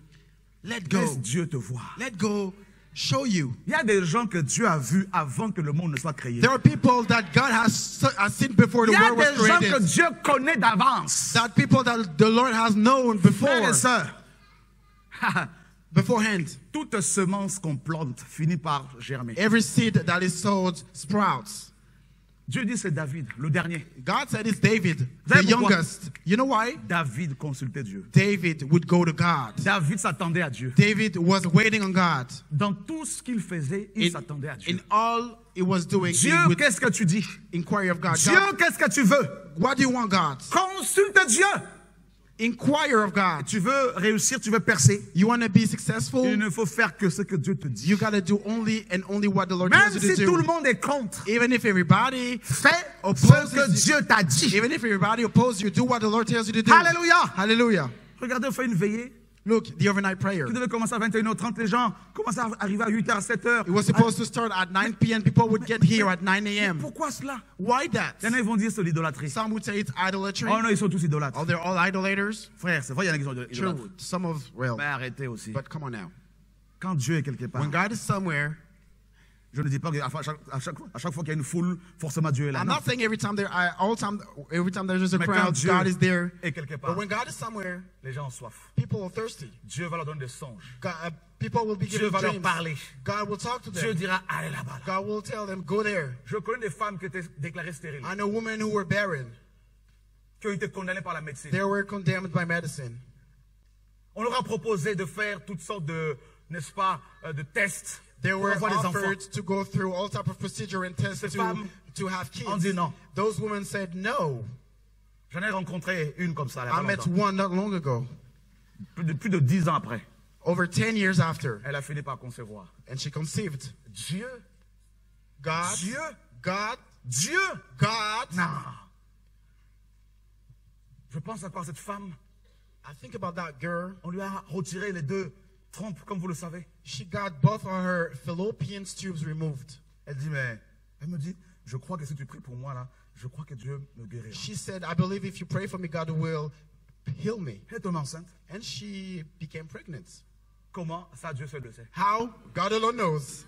Let go. laisse Dieu te voir. Let go. Show you. Il y a des gens que Dieu a vus avant que le monde ne soit créé. There are people that God has, has seen before the world was created. des gens que. Dieu connaît d'avance. That people that the Lord has known Frères before, et sœurs, beforehand. toute semence qu'on plante finit par germer. Every seed that is sowed sprouts. Dieu dit c'est David, le dernier. God said it's David, the youngest. You know why? David consultait Dieu. David would go to God. David s'attendait à Dieu. David was waiting on God. Dans tout ce qu'il faisait, il In, s'attendait à Dieu. in all he was doing, Dieu, qu'est-ce que tu dis? inquire of God. Dieu, qu'est-ce que tu veux? what do you want, God? Consulte Dieu. Inquire of God. Tu veux réussir, tu veux percer. You want to be successful? Il ne faut faire que ce que Dieu te dit. You got to do only and only what the Lord Même tells you si to tout le do. monde est contre, Even if everybody fais ce opposes que you. Dieu t'a dit. Even if everybody opposes you, do what the Lord tells you to do. Alléluia. Hallelujah. Regardez, on fait une veillée. Look, the overnight prayer. Qui devait commencer à 21h30. Les gens commençaient à arriver à 8h, 7h. It was supposed to start at 9 p.m. People would get here at 9 a.m. Pourquoi cela? Why that? Il y en a, ils vont dire c'est l'idolâtrie. Some would say it's idolatry. Oh non, ils sont tous idolâtres. Oh, they're all idolaters? Frère, c'est vrai, il y en a qui sont idolâtres. True. Some of, well, Mais arrêtez aussi. but come on now. Quand Dieu est quelque part, When God is somewhere, je ne dis pas qu'à chaque, à chaque, à chaque fois qu'il y a une foule, forcément Dieu est là. I'm not saying every time there, I, all time, every time there's a Mais quand crowd, Dieu God is there. est quelque part, But when God is somewhere, les gens ont soif. people are thirsty. Dieu va leur donner des songes. God, uh, people will be Dieu va leur parler. God will talk to Dieu dira, allez là-bas. là. God will tell them, go there. Je connais des femmes qui étaient déclarées stériles, I know women who were barren. qui ont été condamnées par la médecine. They were condemned by medicine. On leur a proposé de faire toutes sortes de, n'est-ce pas, euh, de tests They were offered to go through all type of procedure and tests Ces to, to have kids. Those women said no. J'en ai rencontré une comme ça, I met one not long ago. plus, de, plus de 10 ans après. Over 10 years after. Elle a fini par concevoir. And she conceived. Dieu, God, Dieu, God, Dieu? God? Non. Je pense à cette femme? I think about that girl. On lui a retiré les deux trompes, comme vous le savez. She got both of her fallopian tubes removed. Elle dit, mais, elle me dit, je crois que si tu pries pour moi là, je crois que Dieu me guérira. She said, I believe if you pray for me, God will heal me. Elle est tombée enceinte. And she became pregnant. Comment Ça, Dieu seul le sait. How? God alone knows.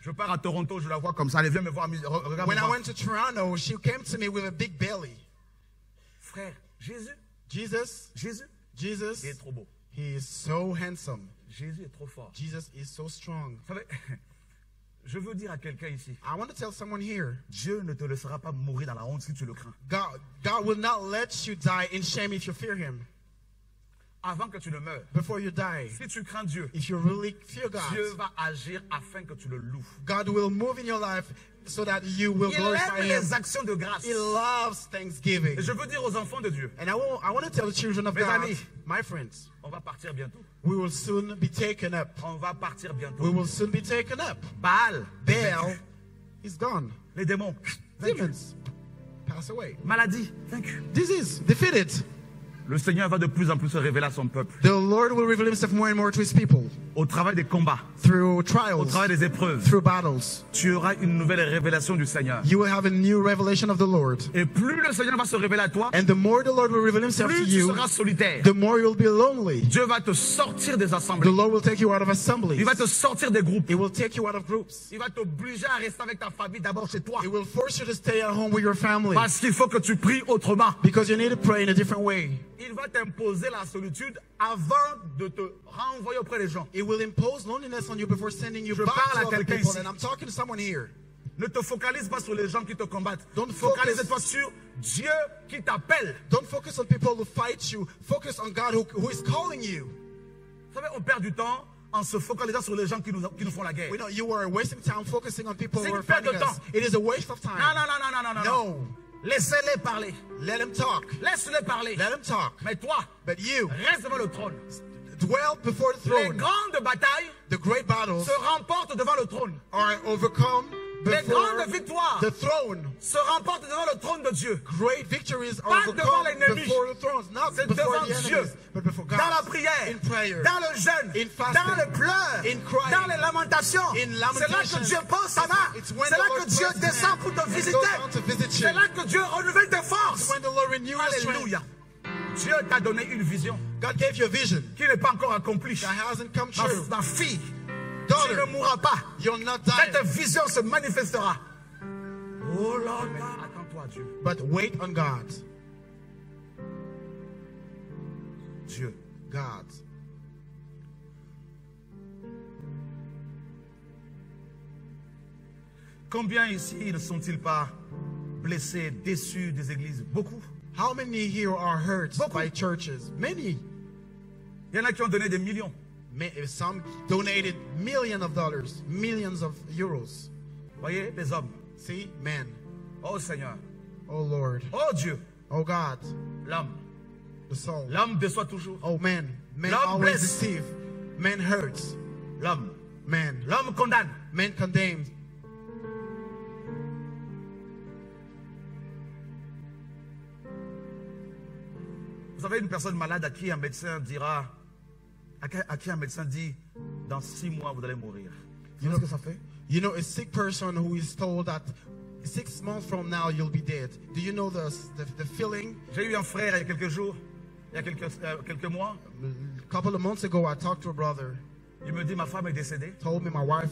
Je pars à Toronto, je la vois comme ça. Elle vient me voir. re- Regarde When I went to Toronto, she came to me with a big belly. Frère, Jésus, Jesus, Jésus, Jesus, il est trop beau. he is so handsome. Jésus est trop fort. Jesus is so strong. Vous savez, Je veux dire à quelqu'un ici, I want to tell someone here Dieu ne te laissera pas mourir dans la honte si tu le crains. God, God will not let you die in shame if you fear Him. Avant que tu ne meurs, Before you die, si tu crains Dieu, if you really fear God, Dieu va agir afin que tu le loues. God will move in your life so that you will Il glorify aime Him. les actions de grâce. He loves Thanksgiving. Et je veux dire aux enfants de Dieu, And I want, I want to tell the children of Mes God, amis. my friends, on va partir bientôt. we will soon be taken up. On va partir We will soon be taken up. Baal, Baal is gone. les démons. Demons pass away. maladie, vaincu. Disease defeated. Le Seigneur va de plus en plus se révéler à son peuple. The Lord will reveal Himself more and more to His people Au travail des combats, through au trials, travail des épreuves, through battles. tu auras une nouvelle révélation du Seigneur. You will have a new revelation of the Lord. Et plus le Seigneur va se révéler à toi, And the more the Lord will reveal Himself to plus tu you, seras solitaire. the more you'll be lonely. Dieu va te sortir des The. Lord will take you out of assemblies. Il va te sortir des groupes. He will take you out of groups. Il va t'obliger à rester avec ta famille d'abord chez toi. He will force you to stay at home with your family Parce qu'il faut que tu pries autrement. because you need to pray in a different way. Il va t'imposer la solitude avant de te renvoyer auprès des gens. It will impose loneliness on you before sending you Je back parle à to other quelqu'un people. ici. And I'm talking to someone here. Ne te focalise pas sur les gens qui te combattent. Don't focus- Focalise-toi sur Dieu qui t'appelle. Don't focus on people who fight you. Focus on God who, who is calling you. Vous savez, on perd du temps en se focalisant sur les gens qui nous, qui nous font la guerre. We know you are wasting time focusing on people C'est who une are perte de fighting us. temps. It is a waste of time. Non, non, non, non, non, non, non. No. Laissez-les parler. Let him talk. Laisse-les parler. Let him talk. Mais toi, But you reste devant le trône. dwell before the Les throne. grandes batailles The great battles se remportent devant le trône. are overcome Les grandes victoires the throne. se remportent devant le trône de Dieu. Great victories Pas are devant overcome l'ennemi. C'est devant Dieu. Dans la prière, in prayer, dans le jeûne, in fasting, dans le pleurs, in crying, dans les lamentations. in C'est là que. Dieu pose sa main. C'est là que Dieu descend pour te visiter. C'est là que Dieu renouvelle tes forces. Alléluia. Dieu t'a donné une vision God gave you a vision qui n'est pas encore accomplie. that hasn't come Ma, ma fille, tu ne mourras pas. not. Cette vision se manifestera. Oh Lord, attends-toi Dieu. But wait on God. Dieu. God. Combien ici ne sont-ils pas blessés, déçus des églises? Beaucoup. How many here are hurt Beaucoup. by churches? Many. Il y en a qui ont donné des millions. Some donated millions of dollars, millions of euros. Voyez, les hommes. See, man. Oh Seigneur. Oh Lord. Oh Dieu. Oh God. L'homme. The soul. L'homme déçoit toujours. Oh man. Man L'homme always deceive. Man hurts. L'homme. Man. L'homme condamne. Man condemned. Vous avez une personne malade à qui un médecin dira, à qui, un médecin dit, dans six mois vous allez mourir? Vous savez ce que ça fait? You know, a sick person who is told that six months from now you'll be dead. Do you know the, the, the feeling? J'ai eu un frère il y a quelques jours, il y a quelques, euh, quelques mois. A couple of months ago, I talked to a brother. Il me dit ma femme est décédée, Told me my wife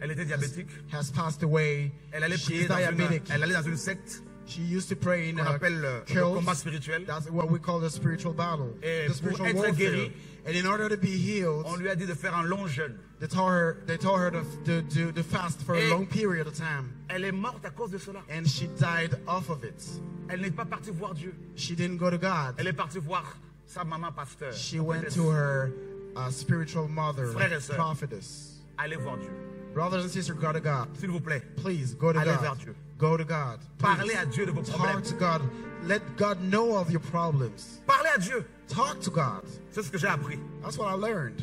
elle était diabétique, has passed away. elle allait She prier dans une, elle allait dans une secte She used to pray in qu'on a appelle le combat spirituel. That's what we call the spiritual battle, Et the pour spiritual être warfare. guéri, And in order to be healed, On lui a dit de faire un long jeûne. they told her they told her to, to, to, fast for a long period of time, Elle est morte à cause de cela. and she died off of it. Elle n'est pas partie voir Dieu. She didn't go to God. Elle est partie voir sa maman pasteur. She went to her uh, spiritual mother, et sœurs. prophetess. Allez voir Dieu. Brothers and sisters, go to God. S'il vous plaît. Please go to Allez God. vers Dieu. Go to God. Parlez à Dieu de vos Talk problèmes. to God. Let God know of your problems. Parlez à Dieu. Talk to God. C'est ce que j'ai appris. That's what I learned.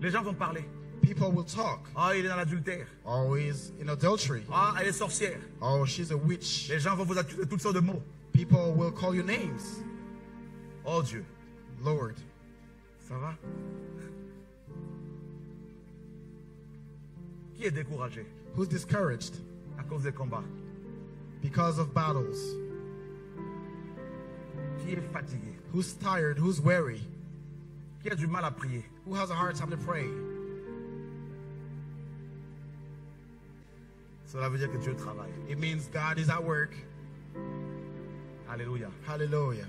Les gens vont parler. People will talk. Ah, il est dans l'adultère. Oh, he's in adultery. Ah, elle est sorcière. Oh, she's a witch. Les gens vont vous accuser de toutes sortes de mots. People will call you names. Oh Dieu. Lord, Ça va Qui est découragé who's discouraged à cause des combats because of battles? Qui est fatigué Who's tired? Who's weary? Qui a du mal à prier Who has a hard time to pray? Cela veut dire que Dieu travaille. It means God is at work. Alléluia. Hallelujah.